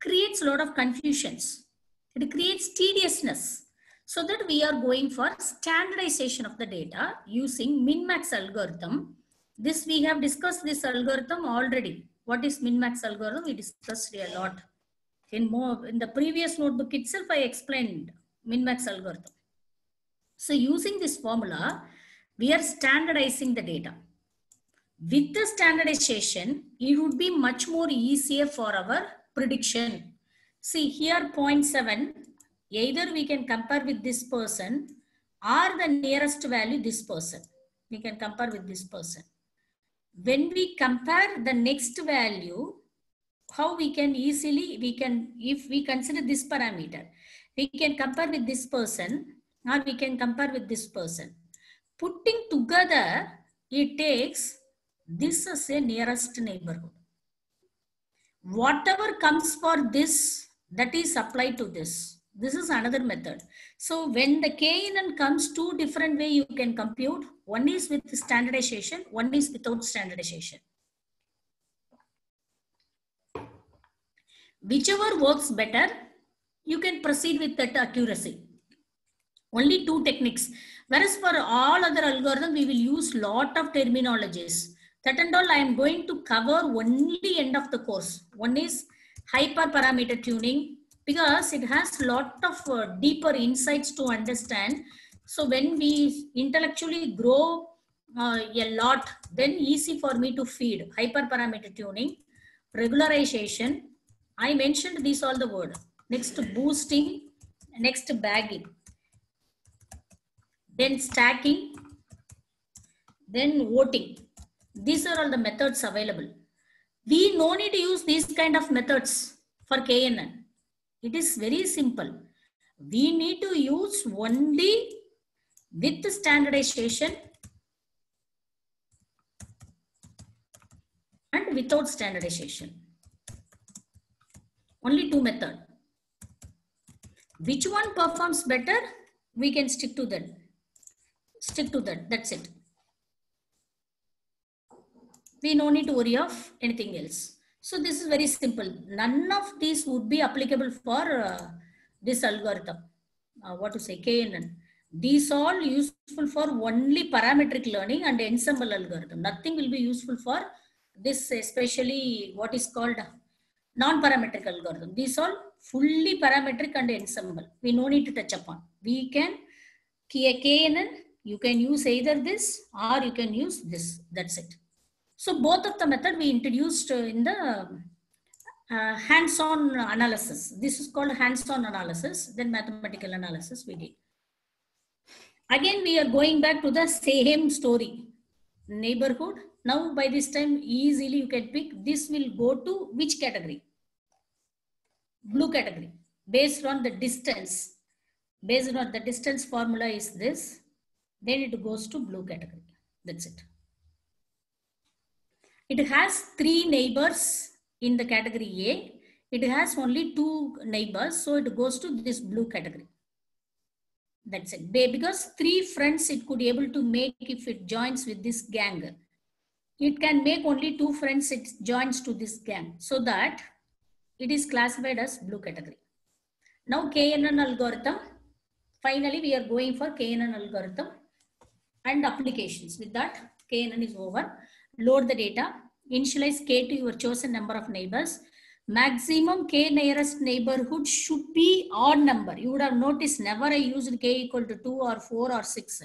creates a lot of confusions. It creates tediousness. So that we are going for standardization of the data using min-max algorithm. This we have discussed this algorithm already. What is min-max algorithm? We discussed a lot. In more in the previous notebook itself, I explained min-max algorithm. So using this formula, we are standardizing the data with the standardization, it would be much more easier for our prediction. See here 0.7, either we can compare with this person or the nearest value this person. We can compare with this person. When we compare the next value, how we can easily, we can, if we consider this parameter, we can compare with this person or we can compare with this person. Putting together, it takes this is a nearest neighborhood. Whatever comes for this, that is applied to this. This is another method. So when the KNN comes two different way you can compute. One is with standardization, one is without standardization. Whichever works better, you can proceed with that accuracy. Only two techniques. Whereas for all other algorithm, we will use lot of terminologies. That and all I am going to cover only end of the course. One is hyperparameter tuning because it has lot of uh, deeper insights to understand. So when we intellectually grow uh, a lot, then easy for me to feed hyperparameter tuning, regularization. I mentioned these all the word. Next boosting, next bagging, then stacking, then voting. These are all the methods available. We no need to use these kind of methods for KNN. It is very simple. We need to use only with the standardization and without standardization. Only two method. Which one performs better? We can stick to that. Stick to that. That's it. We no need to worry of anything else. So this is very simple. None of these would be applicable for uh, this algorithm. Uh, what to say, KNN. These all useful for only parametric learning and ensemble algorithm. Nothing will be useful for this, especially what is called non-parametric algorithm. These all fully parametric and ensemble. We no need to touch upon. We can KNN, you can use either this or you can use this. That's it. So both of the method we introduced in the uh, hands-on analysis. This is called hands-on analysis, then mathematical analysis we did. Again, we are going back to the same story. Neighborhood. Now by this time, easily you can pick, this will go to which category? Blue category. Based on the distance. Based on the distance formula is this. Then it goes to blue category. That's it. It has three neighbors in the category A. It has only two neighbors, so it goes to this blue category. That's it. Because three friends it could able to make if it joins with this gang. It can make only two friends it joins to this gang. So that it is classified as blue category. Now KNN algorithm. Finally, we are going for KNN algorithm and applications. With that, KNN is over load the data, initialize k to your chosen number of neighbors. Maximum k nearest neighborhood should be odd number. You would have noticed never I used k equal to 2 or 4 or 6.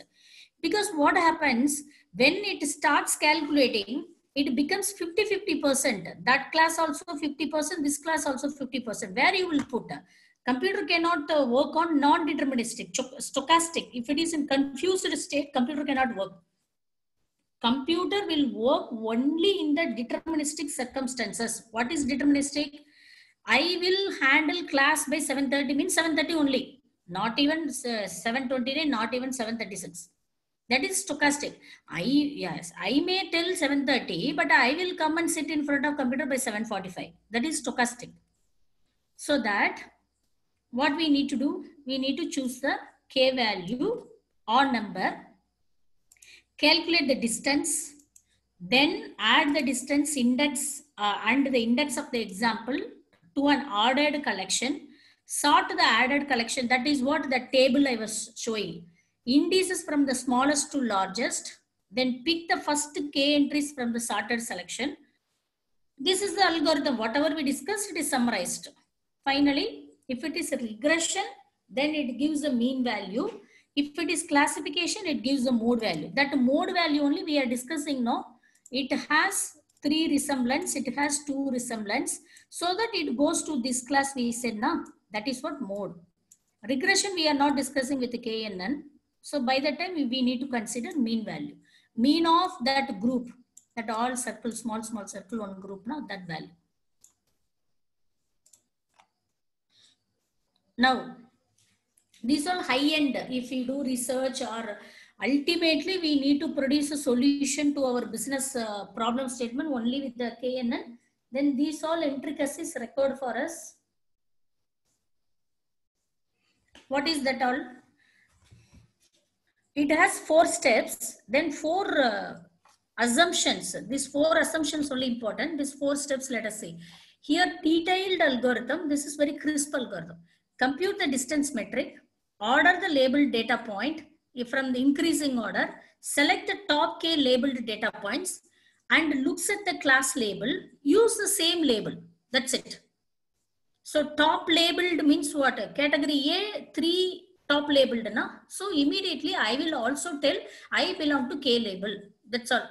Because what happens when it starts calculating, it becomes 50-50%. That class also 50%, this class also 50%. Where you will put? Computer cannot uh, work on non-deterministic, stochastic. If it is in confused state, computer cannot work computer will work only in the deterministic circumstances. What is deterministic? I will handle class by 7.30 means 7.30 only. Not even uh, 7.29, not even 7.36. That is stochastic. I, yes, I may tell 7.30, but I will come and sit in front of computer by 7.45. That is stochastic. So that what we need to do, we need to choose the k value or number calculate the distance, then add the distance index uh, and the index of the example to an ordered collection, sort the added collection. That is what the table I was showing. Indices from the smallest to largest, then pick the first k entries from the sorted selection. This is the algorithm. Whatever we discussed, it is summarized. Finally, if it is a regression, then it gives a mean value if it is classification, it gives a mode value. That mode value only we are discussing now. It has three resemblance. It has two resemblance. So that it goes to this class we said now. That is what mode. Regression we are not discussing with the KNN. So by the time we need to consider mean value. Mean of that group. That all circle, small, small circle, one group now, that value. Now, these are high end. If we do research or ultimately we need to produce a solution to our business uh, problem statement only with the knn then these all intricacies record for us. What is that all? It has four steps then four uh, assumptions. These four assumptions only important. These four steps let us see. Here detailed algorithm. This is very crisp algorithm. Compute the distance metric order the labeled data point, from the increasing order, select the top k labeled data points and looks at the class label, use the same label. That's it. So top labeled means what? Category A, three top labeled. Na? So immediately I will also tell I belong to K label. That's all.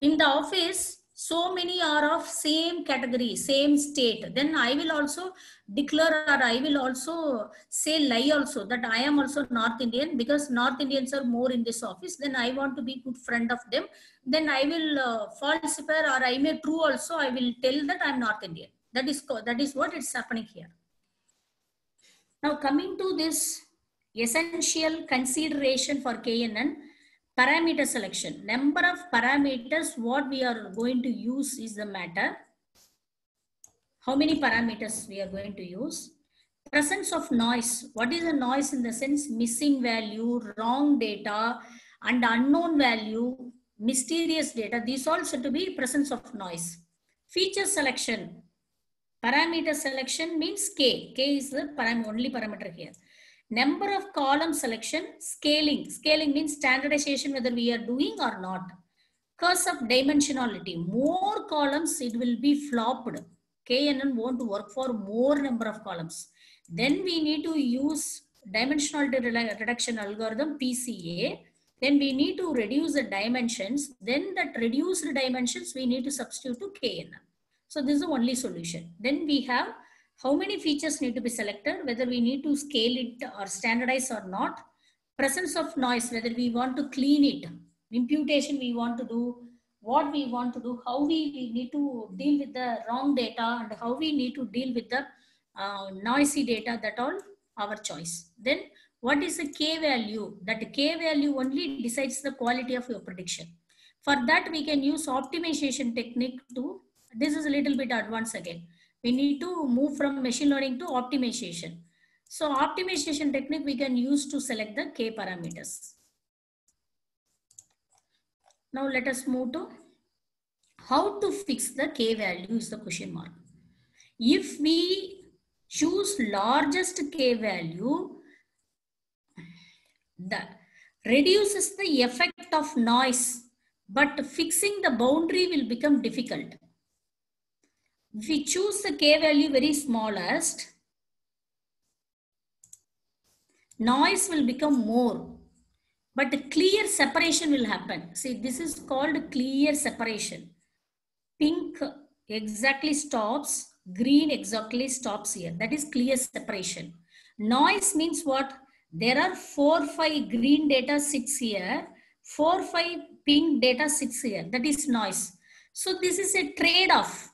In the office, so many are of same category, same state. Then I will also declare or I will also say lie also that I am also North Indian because North Indians are more in this office. Then I want to be good friend of them. Then I will uh, falsify or I may true also. I will tell that I'm North Indian. That is that is what is happening here. Now coming to this essential consideration for KNN parameter selection. Number of parameters what we are going to use is the matter. How many parameters we are going to use? Presence of noise. What is the noise in the sense? Missing value, wrong data, and unknown value, mysterious data. These all to be presence of noise. Feature selection. Parameter selection means K. K is the param only parameter here number of column selection, scaling. Scaling means standardization whether we are doing or not. Curse of dimensionality. More columns, it will be flopped. KNN won't work for more number of columns. Then we need to use dimensionality reduction algorithm, PCA. Then we need to reduce the dimensions. Then that reduced dimensions, we need to substitute to KNN. So this is the only solution. Then we have how many features need to be selected, whether we need to scale it or standardize or not, presence of noise, whether we want to clean it, imputation we want to do, what we want to do, how we, we need to deal with the wrong data and how we need to deal with the uh, noisy data, that all our choice. Then what is the K value? That K value only decides the quality of your prediction. For that, we can use optimization technique to, this is a little bit advanced again we need to move from machine learning to optimization. So optimization technique we can use to select the K parameters. Now let us move to how to fix the K value is the question mark. If we choose largest K value, that reduces the effect of noise, but fixing the boundary will become difficult. If we choose the k value very smallest, noise will become more, but clear separation will happen. See, this is called clear separation. Pink exactly stops, green exactly stops here. That is clear separation. Noise means what? There are four, five green data sits here, four, five pink data sits here. That is noise. So this is a trade-off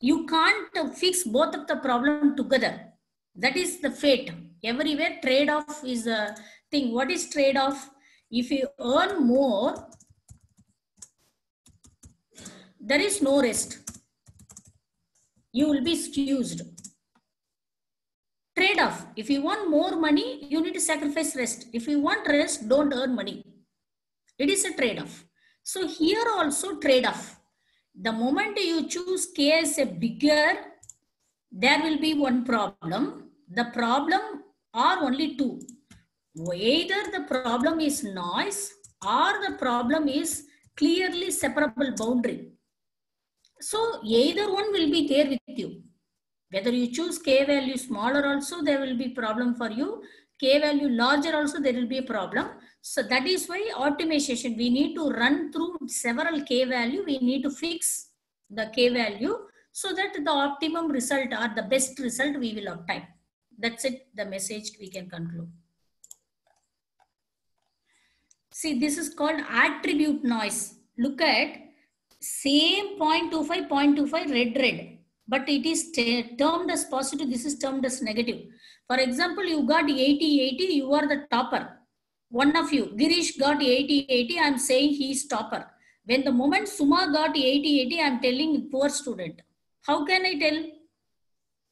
you can't fix both of the problem together. That is the fate. Everywhere trade-off is a thing. What is trade-off? If you earn more, there is no rest. You will be used Trade-off. If you want more money, you need to sacrifice rest. If you want rest, don't earn money. It is a trade-off. So here also trade-off the moment you choose K as a bigger, there will be one problem. The problem are only two. Either the problem is noise or the problem is clearly separable boundary. So either one will be there with you. Whether you choose K value smaller also, there will be problem for you. K value larger also, there will be a problem. So that is why optimization, we need to run through several K value. We need to fix the K value so that the optimum result or the best result we will obtain. That's it, the message we can conclude. See, this is called attribute noise. Look at same 0.25, 0.25 red, red, but it is termed as positive. This is termed as negative. For example, you got 80, 80, you are the topper. One of you, Girish got 80, 80, I'm saying he is topper. When the moment Suma got 80, 80, I'm telling poor student. How can I tell?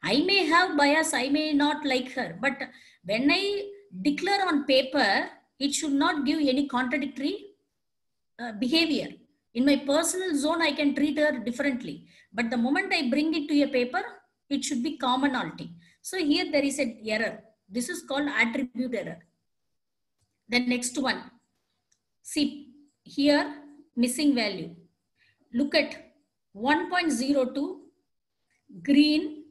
I may have bias, I may not like her, but when I declare on paper, it should not give any contradictory uh, behavior. In my personal zone, I can treat her differently. But the moment I bring it to a paper, it should be commonality. So here there is an error. This is called attribute error. Then next one. See here missing value. Look at 1.02 green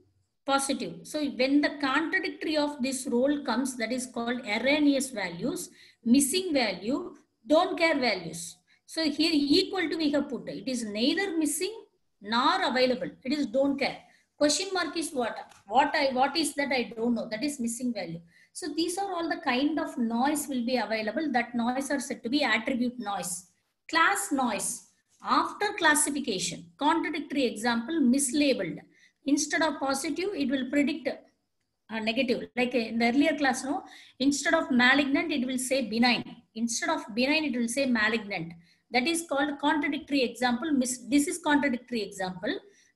positive. So when the contradictory of this role comes, that is called erroneous values, missing value, don't care values. So here equal to we have put. It is neither missing nor available. It is don't care. Question mark is what? What I what is that I don't know. That is missing value. So these are all the kind of noise will be available. That noise are said to be attribute noise. Class noise. After classification, contradictory example, mislabeled. Instead of positive, it will predict uh, negative. Like in the earlier class, no, instead of malignant, it will say benign. Instead of benign, it will say malignant. That is called contradictory example. Mis this is contradictory example.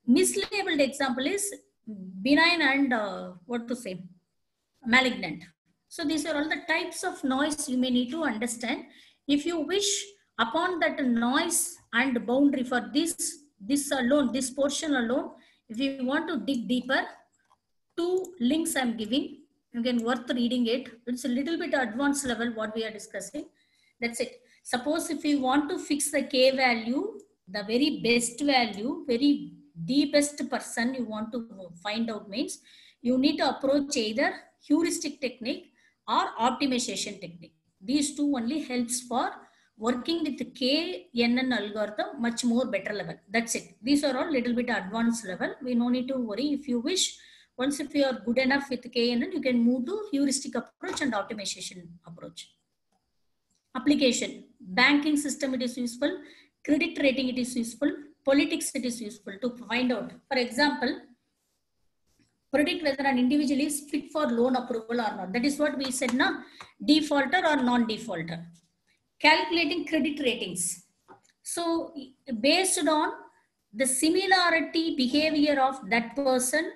Mislabeled example is benign and uh, what to say, malignant. So these are all the types of noise you may need to understand. If you wish upon that noise and boundary for this, this alone, this portion alone, if you want to dig deeper, two links I'm giving, can worth reading it. It's a little bit advanced level what we are discussing. That's it. Suppose if you want to fix the K value, the very best value, very the best person you want to find out means you need to approach either heuristic technique or optimization technique. These two only helps for working with KNN algorithm much more better level. That's it. These are all little bit advanced level. We no need to worry. If you wish, once if you are good enough with KNN, you can move to heuristic approach and optimization approach. Application. Banking system it is useful. Credit rating it is useful. Politics it is useful to find out. For example, predict whether an individual is fit for loan approval or not. That is what we said now, defaulter or non-defaulter. Calculating credit ratings. So based on the similarity behavior of that person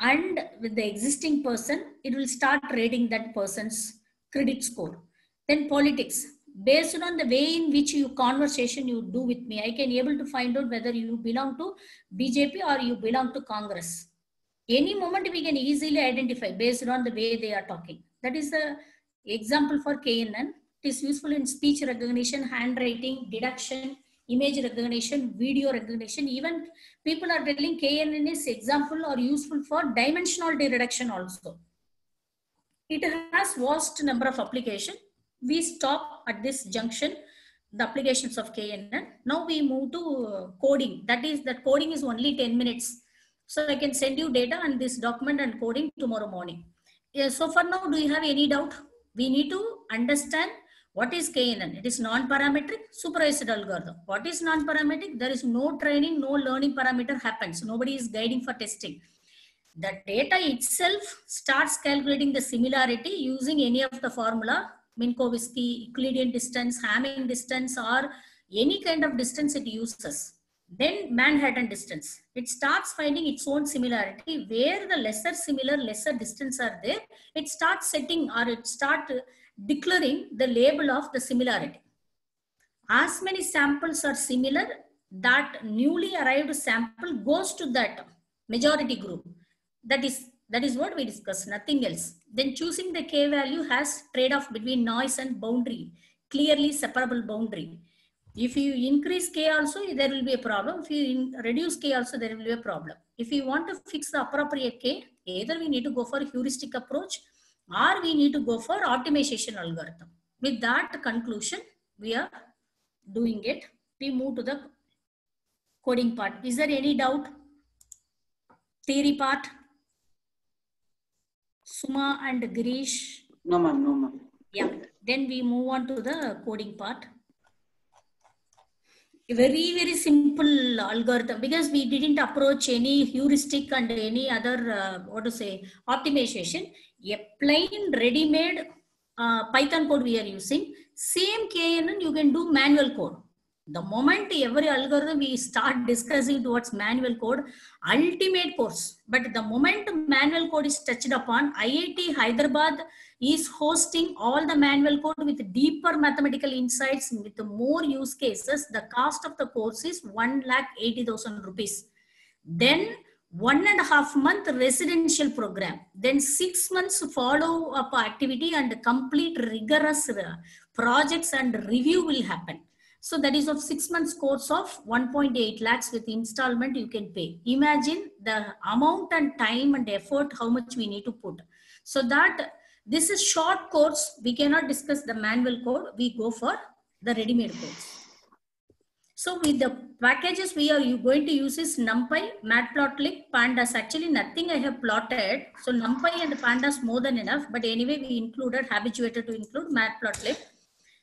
and with the existing person, it will start rating that person's credit score. Then politics. Based on the way in which you conversation you do with me, I can able to find out whether you belong to BJP or you belong to Congress any moment we can easily identify based on the way they are talking. That is the example for KNN. It is useful in speech recognition, handwriting, deduction, image recognition, video recognition. Even people are telling KNN is example or useful for dimensionality reduction also. It has vast number of application. We stop at this junction, the applications of KNN. Now we move to coding. That is that coding is only 10 minutes so I can send you data and this document and coding tomorrow morning. Yeah, so for now, do you have any doubt? We need to understand what is KNN. It is non-parametric supervised algorithm. What is non-parametric? There is no training, no learning parameter happens. Nobody is guiding for testing. The data itself starts calculating the similarity using any of the formula, Minkowski, Euclidean distance, Hamming distance, or any kind of distance it uses. Then Manhattan distance. It starts finding its own similarity where the lesser similar, lesser distance are there. It starts setting or it start declaring the label of the similarity. As many samples are similar, that newly arrived sample goes to that majority group. That is that is what we discussed, nothing else. Then choosing the k value has trade-off between noise and boundary, clearly separable boundary. If you increase k also, there will be a problem. If you reduce k also, there will be a problem. If you want to fix the appropriate k, either we need to go for heuristic approach or we need to go for optimization algorithm. With that conclusion, we are doing it. We move to the coding part. Is there any doubt? Theory part? Suma and Girish. No, ma'am, no, ma'am. Yeah. Then we move on to the coding part very very simple algorithm because we didn't approach any heuristic and any other uh, what to say optimization. A plain ready made uh, python code we are using. Same knn you can do manual code the moment every algorithm we start discussing towards manual code ultimate course but the moment manual code is touched upon iit hyderabad is hosting all the manual code with deeper mathematical insights with more use cases. The cost of the course is 1 lakh 80,000 rupees. Then one and a half month residential program, then six months follow up activity and complete rigorous uh, projects and review will happen. So that is of six months course of 1.8 lakhs with installment you can pay. Imagine the amount and time and effort how much we need to put. So that this is short course. We cannot discuss the manual code. We go for the ready-made codes. So with the packages we are going to use is NumPy, Matplotlib, Pandas. Actually nothing I have plotted. So NumPy and Pandas more than enough. But anyway, we included, habituated to include Matplotlib.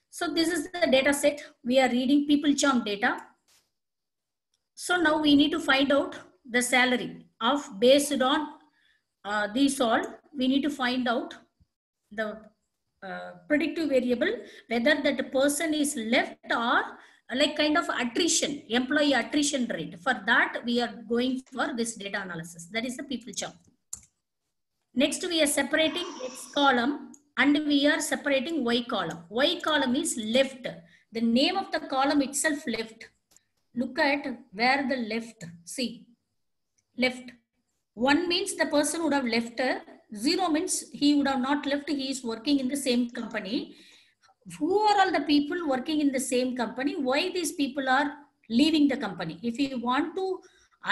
So this is the data set. We are reading people charm data. So now we need to find out the salary of based on uh, these all. We need to find out the uh, predictive variable whether that person is left or like kind of attrition, employee attrition rate. For that, we are going for this data analysis. That is the people charm. Next, we are separating X column and we are separating Y column. Y column is left. The name of the column itself left. Look at where the left, see, left. One means the person would have left. Zero means he would have not left. He is working in the same company who are all the people working in the same company why these people are leaving the company if you want to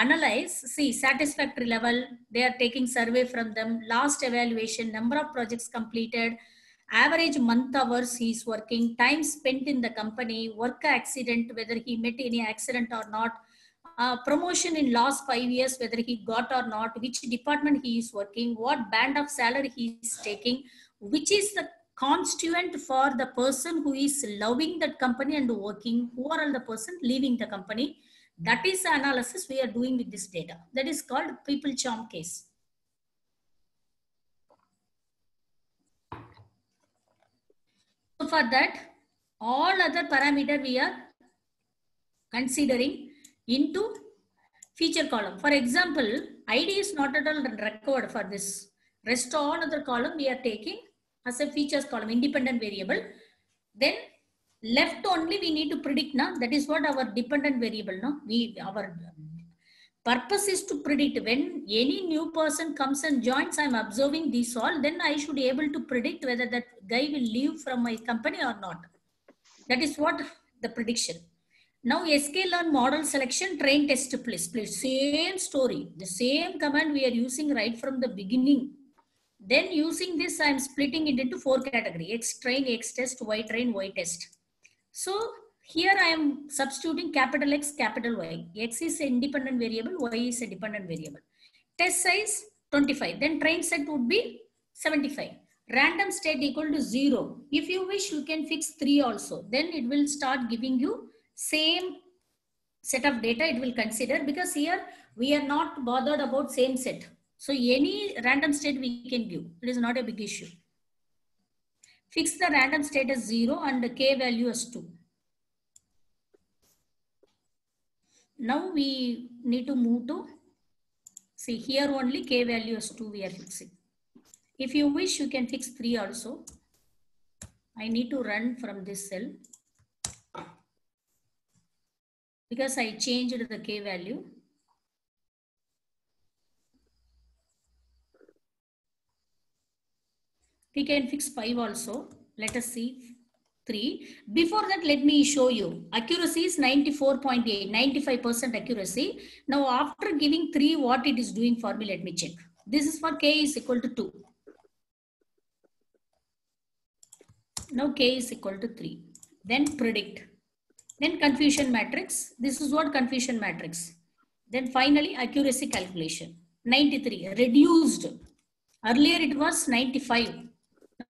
analyze see satisfactory level they are taking survey from them last evaluation number of projects completed average month hours he is working time spent in the company work accident whether he met any accident or not uh, promotion in last five years whether he got or not which department he is working what band of salary he is taking which is the constituent for the person who is loving that company and working, who are all the person leaving the company. That is the analysis we are doing with this data. That is called people charm case. So for that, all other parameter we are considering into feature column. For example, ID is not at all required for this. Rest all other column we are taking as a features column, independent variable. Then left only we need to predict now. That is what our dependent variable now. We our purpose is to predict when any new person comes and joins. I'm observing this all. Then I should be able to predict whether that guy will leave from my company or not. That is what the prediction. Now sklearn model selection train test please please same story the same command we are using right from the beginning then using this, I'm splitting it into four category, X train, X test, Y train, Y test. So here I am substituting capital X, capital Y. X is an independent variable, Y is a dependent variable. Test size 25, then train set would be 75. Random state equal to zero. If you wish, you can fix three also. Then it will start giving you same set of data it will consider because here we are not bothered about same set. So any random state we can give. It is not a big issue. Fix the random state as 0 and the k value as 2. Now we need to move to, see here only k value as 2 we are fixing. If you wish, you can fix 3 also. I need to run from this cell. Because I changed the k value. We can fix 5 also. Let us see 3. Before that, let me show you. Accuracy is 94.8, 95% accuracy. Now, after giving 3, what it is doing for me, let me check. This is for k is equal to 2. Now, k is equal to 3. Then predict. Then confusion matrix. This is what confusion matrix. Then finally, accuracy calculation. 93, reduced. Earlier it was 95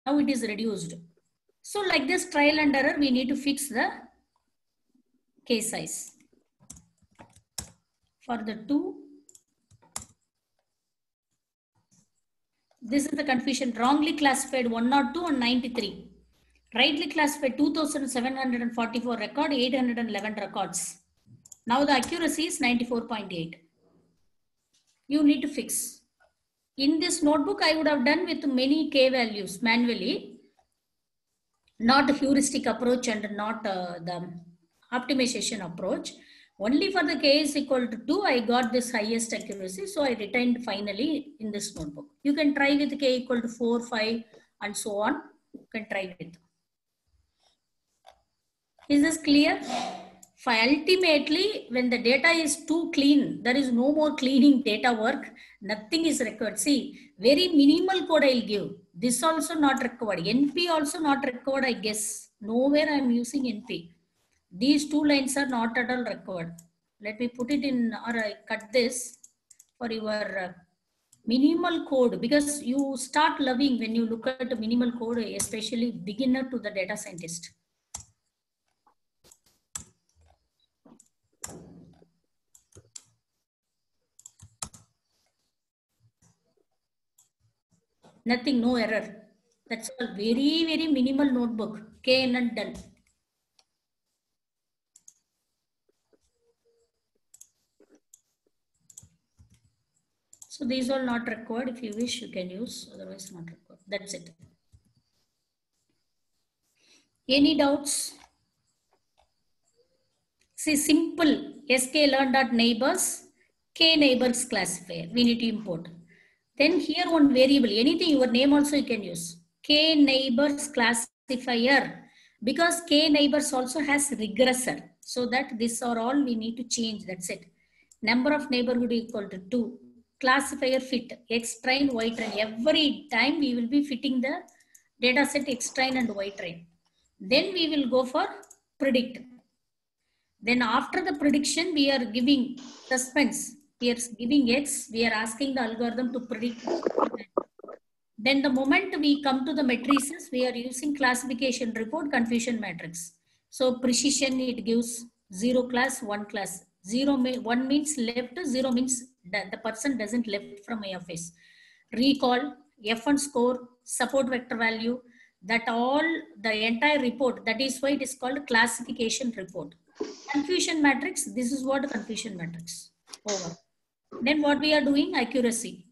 now it is reduced. So like this trial and error, we need to fix the k size. For the two, this is the confusion, wrongly classified 102 and 93. Rightly classified 2744 record, 811 records. Now the accuracy is 94.8. You need to fix. In this notebook, I would have done with many k values manually, not heuristic approach and not uh, the optimization approach. Only for the k is equal to 2, I got this highest accuracy. So I retained finally in this notebook. You can try with k equal to 4, 5 and so on. You can try with. Is this clear? Ultimately, when the data is too clean, there is no more cleaning data work. Nothing is required. See, very minimal code I'll give. This also not required. NP also not required, I guess. Nowhere I'm using NP. These two lines are not at all required. Let me put it in or I cut this for your uh, minimal code because you start loving when you look at minimal code, especially beginner to the data scientist. Nothing, no error. That's all. Very, very minimal notebook. K and done. So these all not required. If you wish, you can use. Otherwise, not required. That's it. Any doubts? See, simple. sklearn.neighbors, k neighbors classifier. We need to import. Then here one variable, anything, your name also you can use. K neighbors classifier. Because k neighbors also has regressor. So that this are all we need to change. That's it. Number of neighborhood equal to 2 classifier fit x train y train every time we will be fitting the data set x train and y train then we will go for predict then after the prediction we are giving suspense we are giving x we are asking the algorithm to predict then the moment we come to the matrices we are using classification report confusion matrix so precision it gives zero class one class zero one means left zero means that the person doesn't left from my office. Recall, F1 score, support vector value, that all the entire report, that is why it is called classification report. Confusion matrix, this is what confusion matrix. Over. Then what we are doing, accuracy.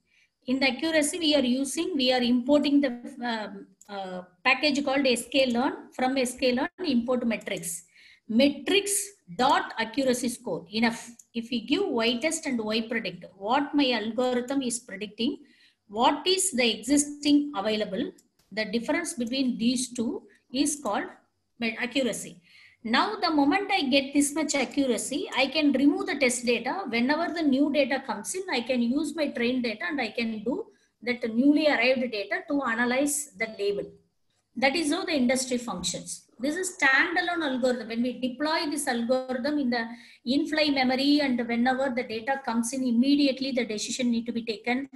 In the accuracy, we are using, we are importing the um, uh, package called sklearn. From sklearn, import metrics. Metrics dot accuracy score enough if we give y test and y predict what my algorithm is predicting what is the existing available the difference between these two is called accuracy now the moment i get this much accuracy i can remove the test data whenever the new data comes in i can use my trained data and i can do that newly arrived data to analyze the label that is how the industry functions. This is standalone algorithm. When we deploy this algorithm in the in-fly memory and whenever the data comes in, immediately the decision need to be taken.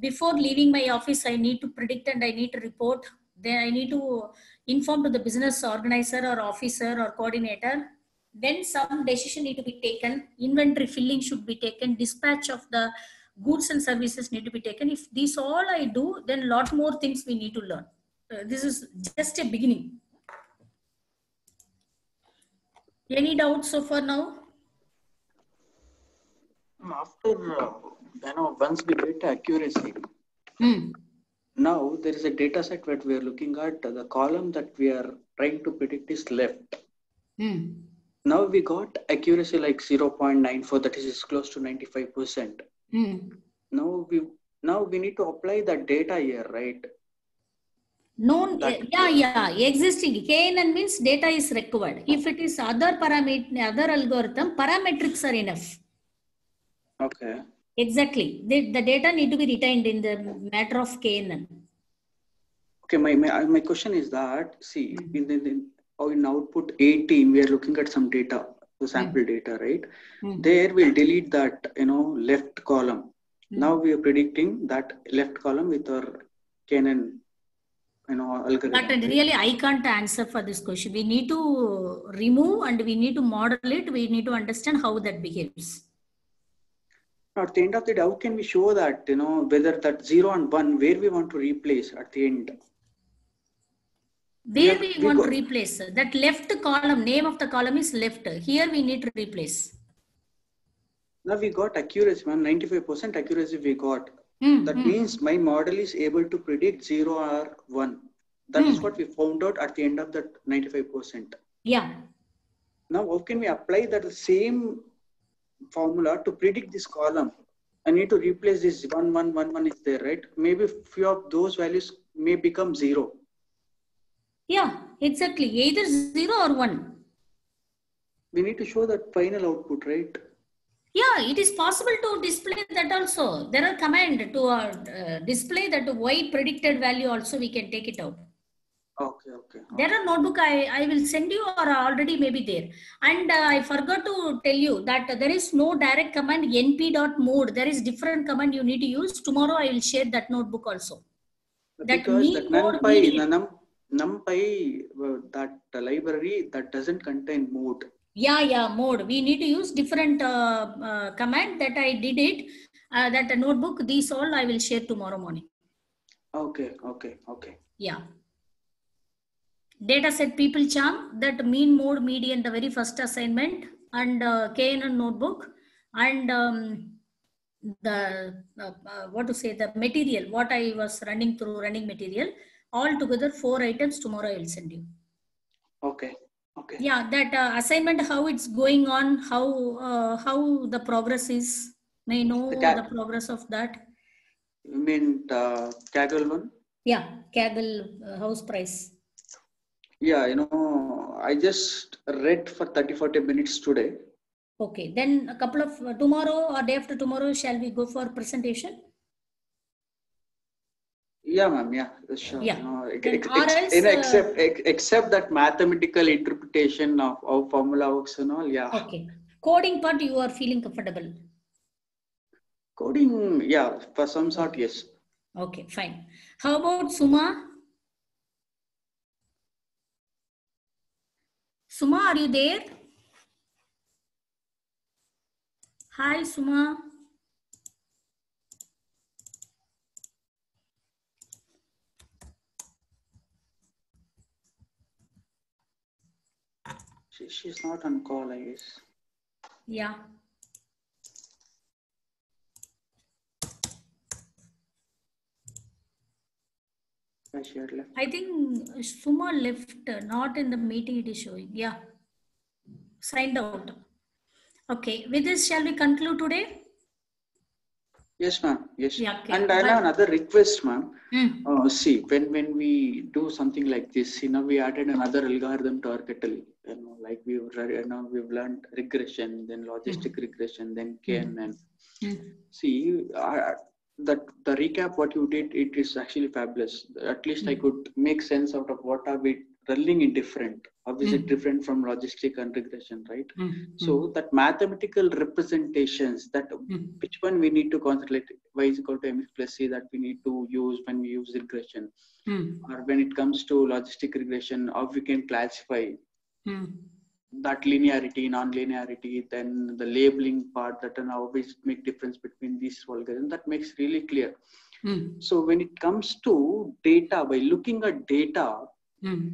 Before leaving my office, I need to predict and I need to report. Then I need to inform to the business organizer or officer or coordinator. Then some decision need to be taken. Inventory filling should be taken. Dispatch of the goods and services need to be taken. If this all I do, then lot more things we need to learn uh, this is just a beginning. Any doubts so far now? After, uh, you know, once we get accuracy, Hmm. Now there is a data set that we are looking at. The column that we are trying to predict is left. Hmm. Now we got accuracy like 0.94, that is close to 95%. Hmm. Now we now we need to apply that data here, right? Known, That- yeah, yeah, existing. KNN means data is required. If it is other parameter, other algorithm, parametrics are enough. Okay. Exactly. The, the data need to be retained in the matter of KNN. Okay, my, my, my question is that, see, in the, in, oh, in output 18, we are looking at some data, the sample data, right? Hmm. There we'll delete that, you know, left column. Hmm. Now we are predicting that left column with our KNN, you know, algorithm. But right? really, I can't answer for this question. We need to remove and we need to model it. We need to understand how that behaves. At the end of the day, how can we show that, you know, whether that zero and one, where we want to replace at the end? Where we we want go- to replace that left column, name of the column is left. Here we need to replace. Now we got accuracy, man, 95% accuracy we got. Hmm, That hmm. means my model is able to predict zero or one. That is Hmm. what we found out at the end of that 95%. Yeah. Now, how can we apply that same formula to predict this column. I need to replace this one, one, one, one is there, right? Maybe few of those values may become zero. Yeah, exactly. Either zero or one. We need to show that final output, right? Yeah, it is possible to display that also. There are command to uh, uh, display that y predicted value also we can take it out. Okay, okay. There are notebook I, I will send you or already maybe there. And uh, I forgot to tell you that there is no direct command np.mode. There is different command you need to use. Tomorrow I will share that notebook also. That because mean that mode numpy, the num, numpy, uh, that library that doesn't contain mode. Yeah, yeah, mode. We need to use different uh, uh, command that I did it. Uh, that notebook, these all I will share tomorrow morning. Okay, okay, okay. Yeah. Data set people charm, that mean mode median, the very first assignment, and uh, KNN notebook, and um, the uh, uh, what to say the material, what I was running through running material, all together four items. Tomorrow I will send you. Okay, okay. Yeah, that uh, assignment, how it's going on, how uh, how the progress is. May I know The the progress of that. You mean uh, Kaggle one? Yeah, Kaggle uh, house price. Yeah, you know, I just read for 30 40 minutes today. Okay, then a couple of uh, tomorrow or day after tomorrow, shall we go for presentation? Yeah, ma'am. Yeah, sure. Yeah. No, ex- ex- ex- else, you know, except ex- except that mathematical interpretation of, of formula works and all. Yeah. Okay, coding part you are feeling comfortable. Coding, yeah, for some sort, yes. Okay, fine. How about Suma? Suma, are you there? Hi, Suma. She, she's not on call, I guess. Yeah. I think Suma left, uh, not in the meeting it is showing. Yeah. Signed out. Okay, with this, shall we conclude today? Yes, ma'am. Yes. Yeah, okay. And I have another request, ma'am. Hmm. Uh, see, when when we do something like this, you know, we added another algorithm to our kettle. You know, like we've you know we've learned regression, then logistic regression, then KNN. Hmm. See, I, that the recap what you did, it is actually fabulous. At least I could make sense out of what are we running in different. How is it Mm. different from logistic and regression, right? Hmm. So that mathematical representations that Hmm. which one we need to concentrate y is equal to mx plus c that we need to use when we use regression Hmm. or when it comes to logistic regression how we can classify Hmm. That linearity non-linearity then the labeling part that and how we make difference between these algorithms that makes really clear Hmm. so when it comes to data by looking at data Hmm.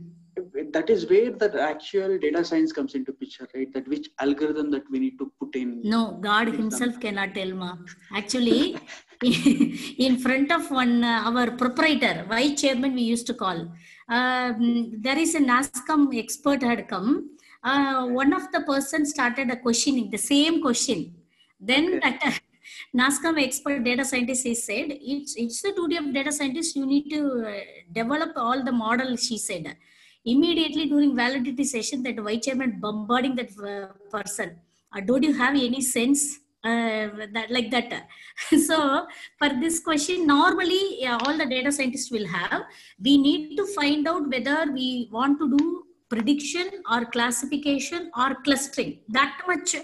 that is where the actual data science comes into picture right that which algorithm that we need to put in No, God Himself cannot tell, ma. Actually, in front of one, uh, our proprietor, vice chairman, we used to call. Um, there is a NASSCOM expert had come. Uh, one of the person started a questioning, the same question. Then Okay. that NASSCOM expert data scientist he said, it's, it's the duty of data scientist, you need to uh, develop all the model, she said. Immediately during validity session, that vice chairman bombarding that uh, person uh, don't you have any sense uh, that like that so for this question normally uh, all the data scientists will have we need to find out whether we want to do prediction or classification or clustering that much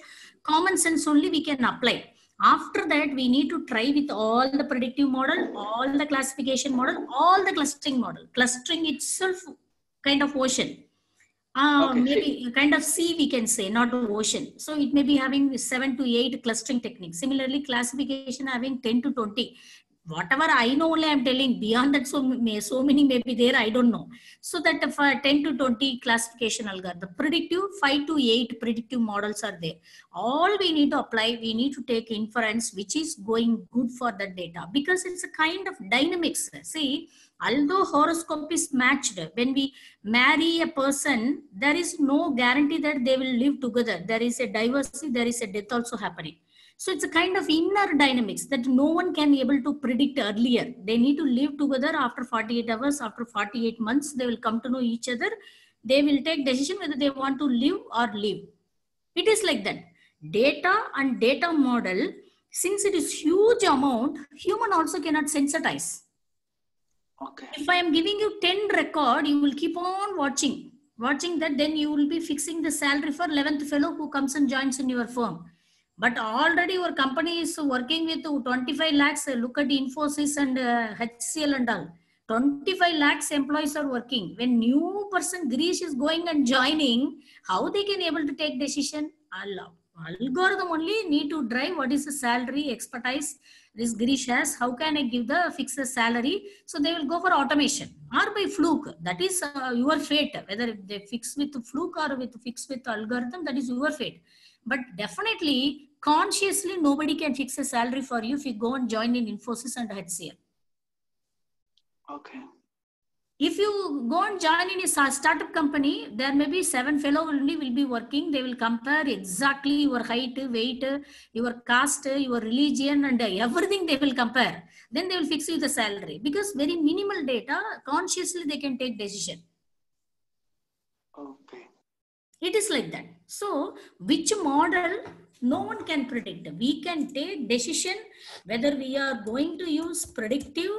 common sense only we can apply after that we need to try with all the predictive model all the classification model all the clustering model clustering itself kind of ocean uh, Okay, maybe kind of sea we can say, not ocean. So it may be having seven to eight clustering techniques. Similarly, classification having 10 to 20. Whatever I know only I'm telling, beyond that so, may, so many may be there, I don't know. So that uh, for 10 to 20 classification algorithm, the predictive 5 to 8 predictive models are there. All we need to apply, we need to take inference which is going good for the data because it's a kind of dynamics. See, although horoscope is matched when we marry a person there is no guarantee that they will live together there is a diversity there is a death also happening so it's a kind of inner dynamics that no one can be able to predict earlier. They need to live together after 48 hours after 48 months they will come to know each other. They will take decision whether they want to live or leave. it is like that. Data and data model since it is huge amount human also cannot sensitize. Okay. if i am giving you 10 record you will keep on watching. Watching that then you will be fixing the salary for 11th fellow who comes and joins in your firm but already your company is working with 25 lakhs. Look at infosys and uh, hcl and all. 25 lakhs employees are working. When new person Girish is going and joining how they can able to take decision? Algorithm only need to drive what is the salary expertise this Girish has. How can I give the fixed salary? So they will go for automation or by fluke. That is uh, your fate. Whether they fix with fluke or with fix with algorithm that is your fate. But definitely consciously nobody can fix a salary for you if you go and join in Infosys and HCL Okay. if you go and join in a startup company there may be seven fellow only will be working. They will compare exactly your height weight your caste your religion and everything they will compare. Then they will fix you the salary. Because very minimal data consciously they can take decision. Okay. it is like that. So which model no one can predict. We can take decision whether we are going to use predictive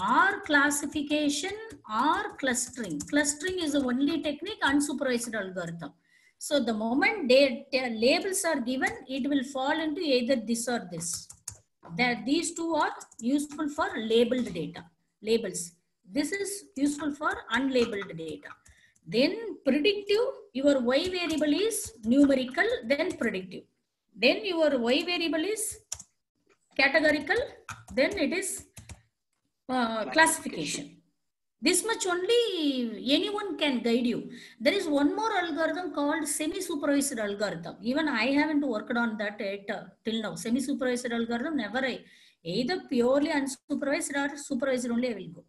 or classification or clustering. Clustering is the only technique unsupervised algorithm. So the moment they, their labels are given it will fall into either this or this. That these two are useful for labeled data. Labels. This is useful for unlabeled data then predictive, your y variable is numerical, then predictive. Then your y variable is categorical, then it is uh, classification. This much only anyone can guide you. There is one more algorithm called semi-supervised algorithm. Even I haven't worked on that yet uh, till now. Semi-supervised algorithm, never I, either purely unsupervised or supervised only I will go.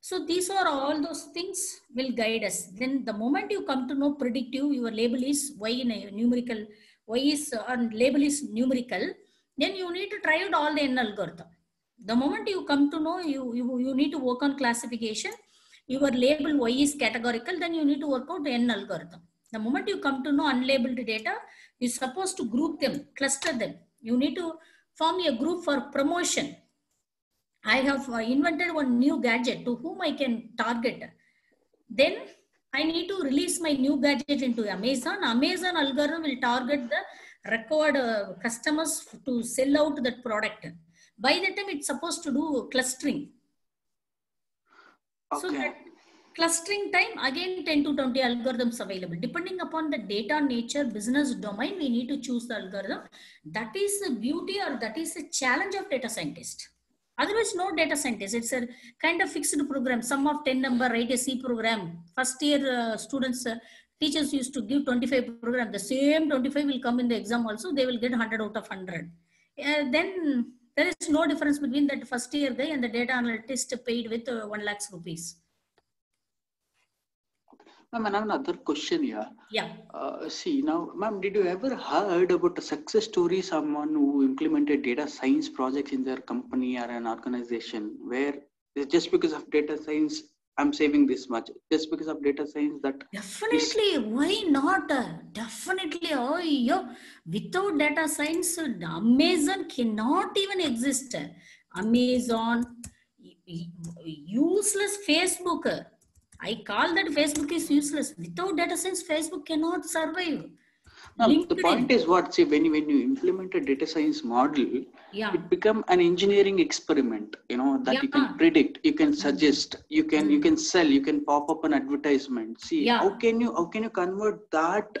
So these are all those things will guide us. Then the moment you come to know predictive, your label is y in a numerical, y is and label is numerical, then you need to try out all the n algorithm. The moment you come to know you, you, you need to work on classification, your label y is categorical, then you need to work out n algorithm. The moment you come to know unlabeled data, you're supposed to group them, cluster them. You need to form a group for promotion. I have uh, invented one new gadget to whom I can target. Then I need to release my new gadget into Amazon. Amazon algorithm will target the record uh, customers to sell out that product. By the time it's supposed to do clustering. So Okay. that clustering time again 10 to 20 algorithms available. Depending upon the data nature, business domain, we need to choose the algorithm. That is the beauty or that is the challenge of data scientist. Otherwise, no data scientist. It's a kind of fixed program. Sum of 10 number, write a C program. First year uh, students, uh, teachers used to give 25 program. The same 25 will come in the exam also. They will get 100 out of 100. Uh, then there is no difference between that first year guy and the data analyst paid with uh, 1 lakhs rupees. Ma'am, I have another question here. Yeah. Uh, see now, ma'am, did you ever heard about a success story? Someone who implemented data science projects in their company or an organization, where it's just because of data science, I'm saving this much. Just because of data science, that Definitely, why not? Definitely, oh, yo, without data science, Amazon cannot even exist. Amazon, useless Facebook. I call that Facebook is useless. Without data science, Facebook cannot survive. now, the point is what? See, when you, when you implement a data science model, Yeah, it become an engineering experiment. You know that you can predict, you can suggest, you can you mm. can sell, you can pop up an advertisement. See, Yeah. how can you how can you convert that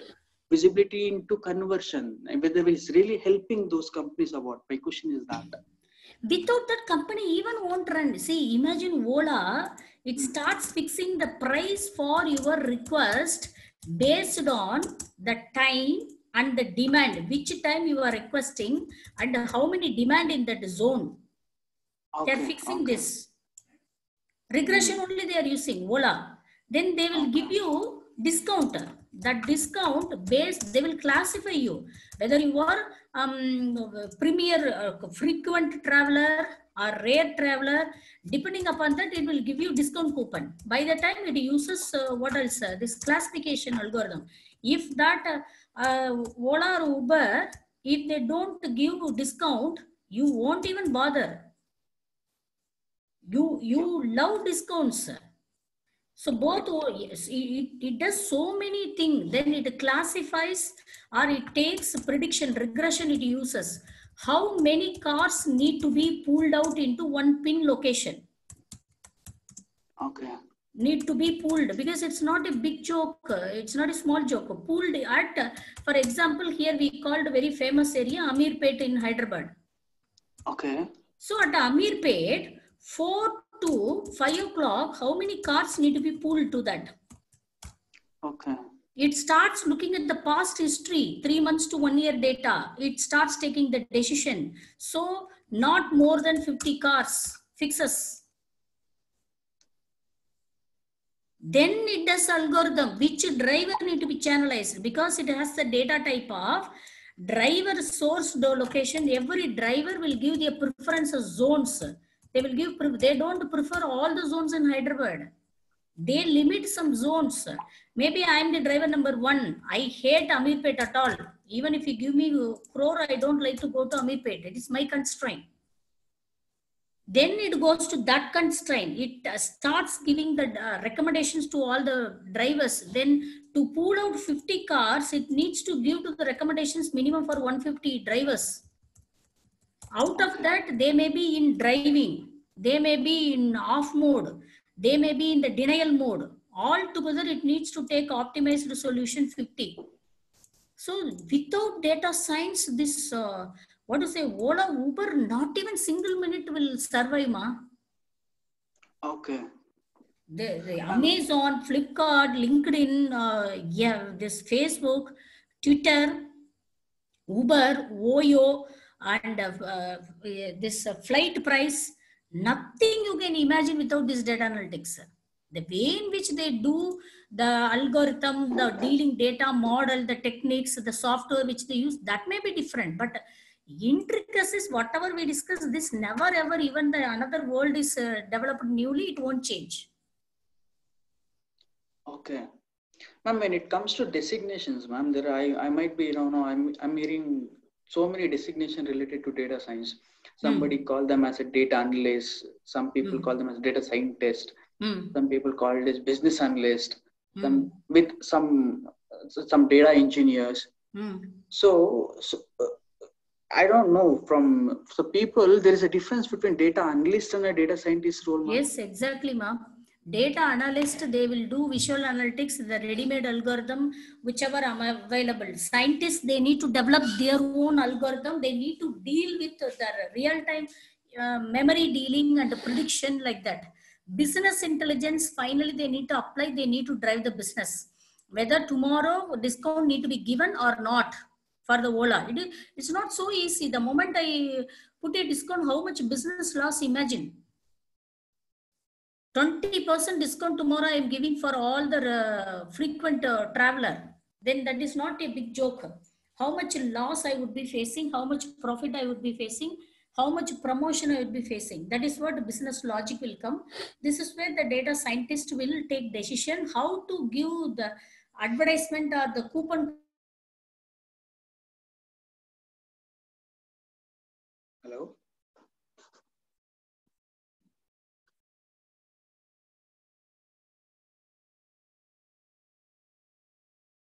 visibility into conversion? Whether it's really helping those companies or what? My question is that. without that company even won't run see imagine ola it starts fixing the price for your request based on the time and the demand. Which time you are requesting and how many demand in that zone. They are fixing okay. this. Regression only they are using ola then they will give you discount. That discount based they will classify you. Whether you are um, premier uh, frequent traveler or rare traveler. Depending upon that it will give you discount coupon. By the time it uses uh, what else uh, this classification algorithm if that uh, uh, ola or uber if they don't give discount you won't even bother. You you love discounts. So both oh, it, it does so many things. Then it classifies or it takes prediction regression it uses how many cars need to be pulled out into one pin location Okay. need to be pulled because it's not a big joke it's not a small joke pulled at for example here we called a very famous area Ameerpet in hyderabad Okay. so at Ameerpet 4 to 5 o'clock how many cars need to be pulled to that Okay. It starts looking at the past history three months to one year data. It starts taking the decision. So not more than 50 cars fixes then it does algorithm which driver need to be channelized? Because it has the data type of driver source location every driver will give their preference as zones. They will give they don't prefer all the zones in hyderabad they limit some zones maybe i am the driver number one. I hate Ameerpet at all. Even if you give me crore i don't like to go to Ameerpet. It is my constraint. Then it goes to that constraint. It uh, starts giving the uh, recommendations to all the drivers. Then to pull out 50 cars it needs to give to the recommendations minimum for 150 drivers. Out of that they may be in driving. They may be in off mode they may be in the denial mode. All together it needs to take optimized solution 50 so without data science this uh, what to say ola uber not even single minute will survive ma. Okay. the, the amazon flipkart linkedin uh, yeah this facebook twitter uber oyo and uh, uh, this uh, flight price nothing you can imagine without this data analytics the way in which they do the algorithm the dealing data model the techniques the software which they use that may be different but intricacies whatever we discuss this never ever even the another world is uh, developed newly it won't change Okay. Ma'am, when it comes to designations, ma'am, there I, I might be, you know, no, I'm I'm hearing so many designation related to data science. Somebody call them as a data analyst. Some people Hmm. call them as data scientist. Hmm. Some people call it as business analyst. Hmm. Some with some some data engineers. Hmm. So, so uh, I don't know from so people there is a difference between data analyst and a data scientist role. ma'am? Yes, exactly, ma. Data analyst, they will do visual analytics, the ready-made algorithm, whichever am available. Scientists, they need to develop their own algorithm. They need to deal with the real-time uh, memory dealing and prediction like that. Business intelligence, finally, they need to apply. They need to drive the business. Whether tomorrow discount need to be given or not for the Ola. It it's not so easy. The moment I put a discount, how much business loss? Imagine. 20% discount tomorrow I am giving for all the uh, frequent uh, traveler, then that is not a big joke. How much loss I would be facing, how much profit I would be facing, how much promotion I would be facing. That is what business logic will come. This is where the data scientist will take decision how to give the advertisement or the coupon Hello.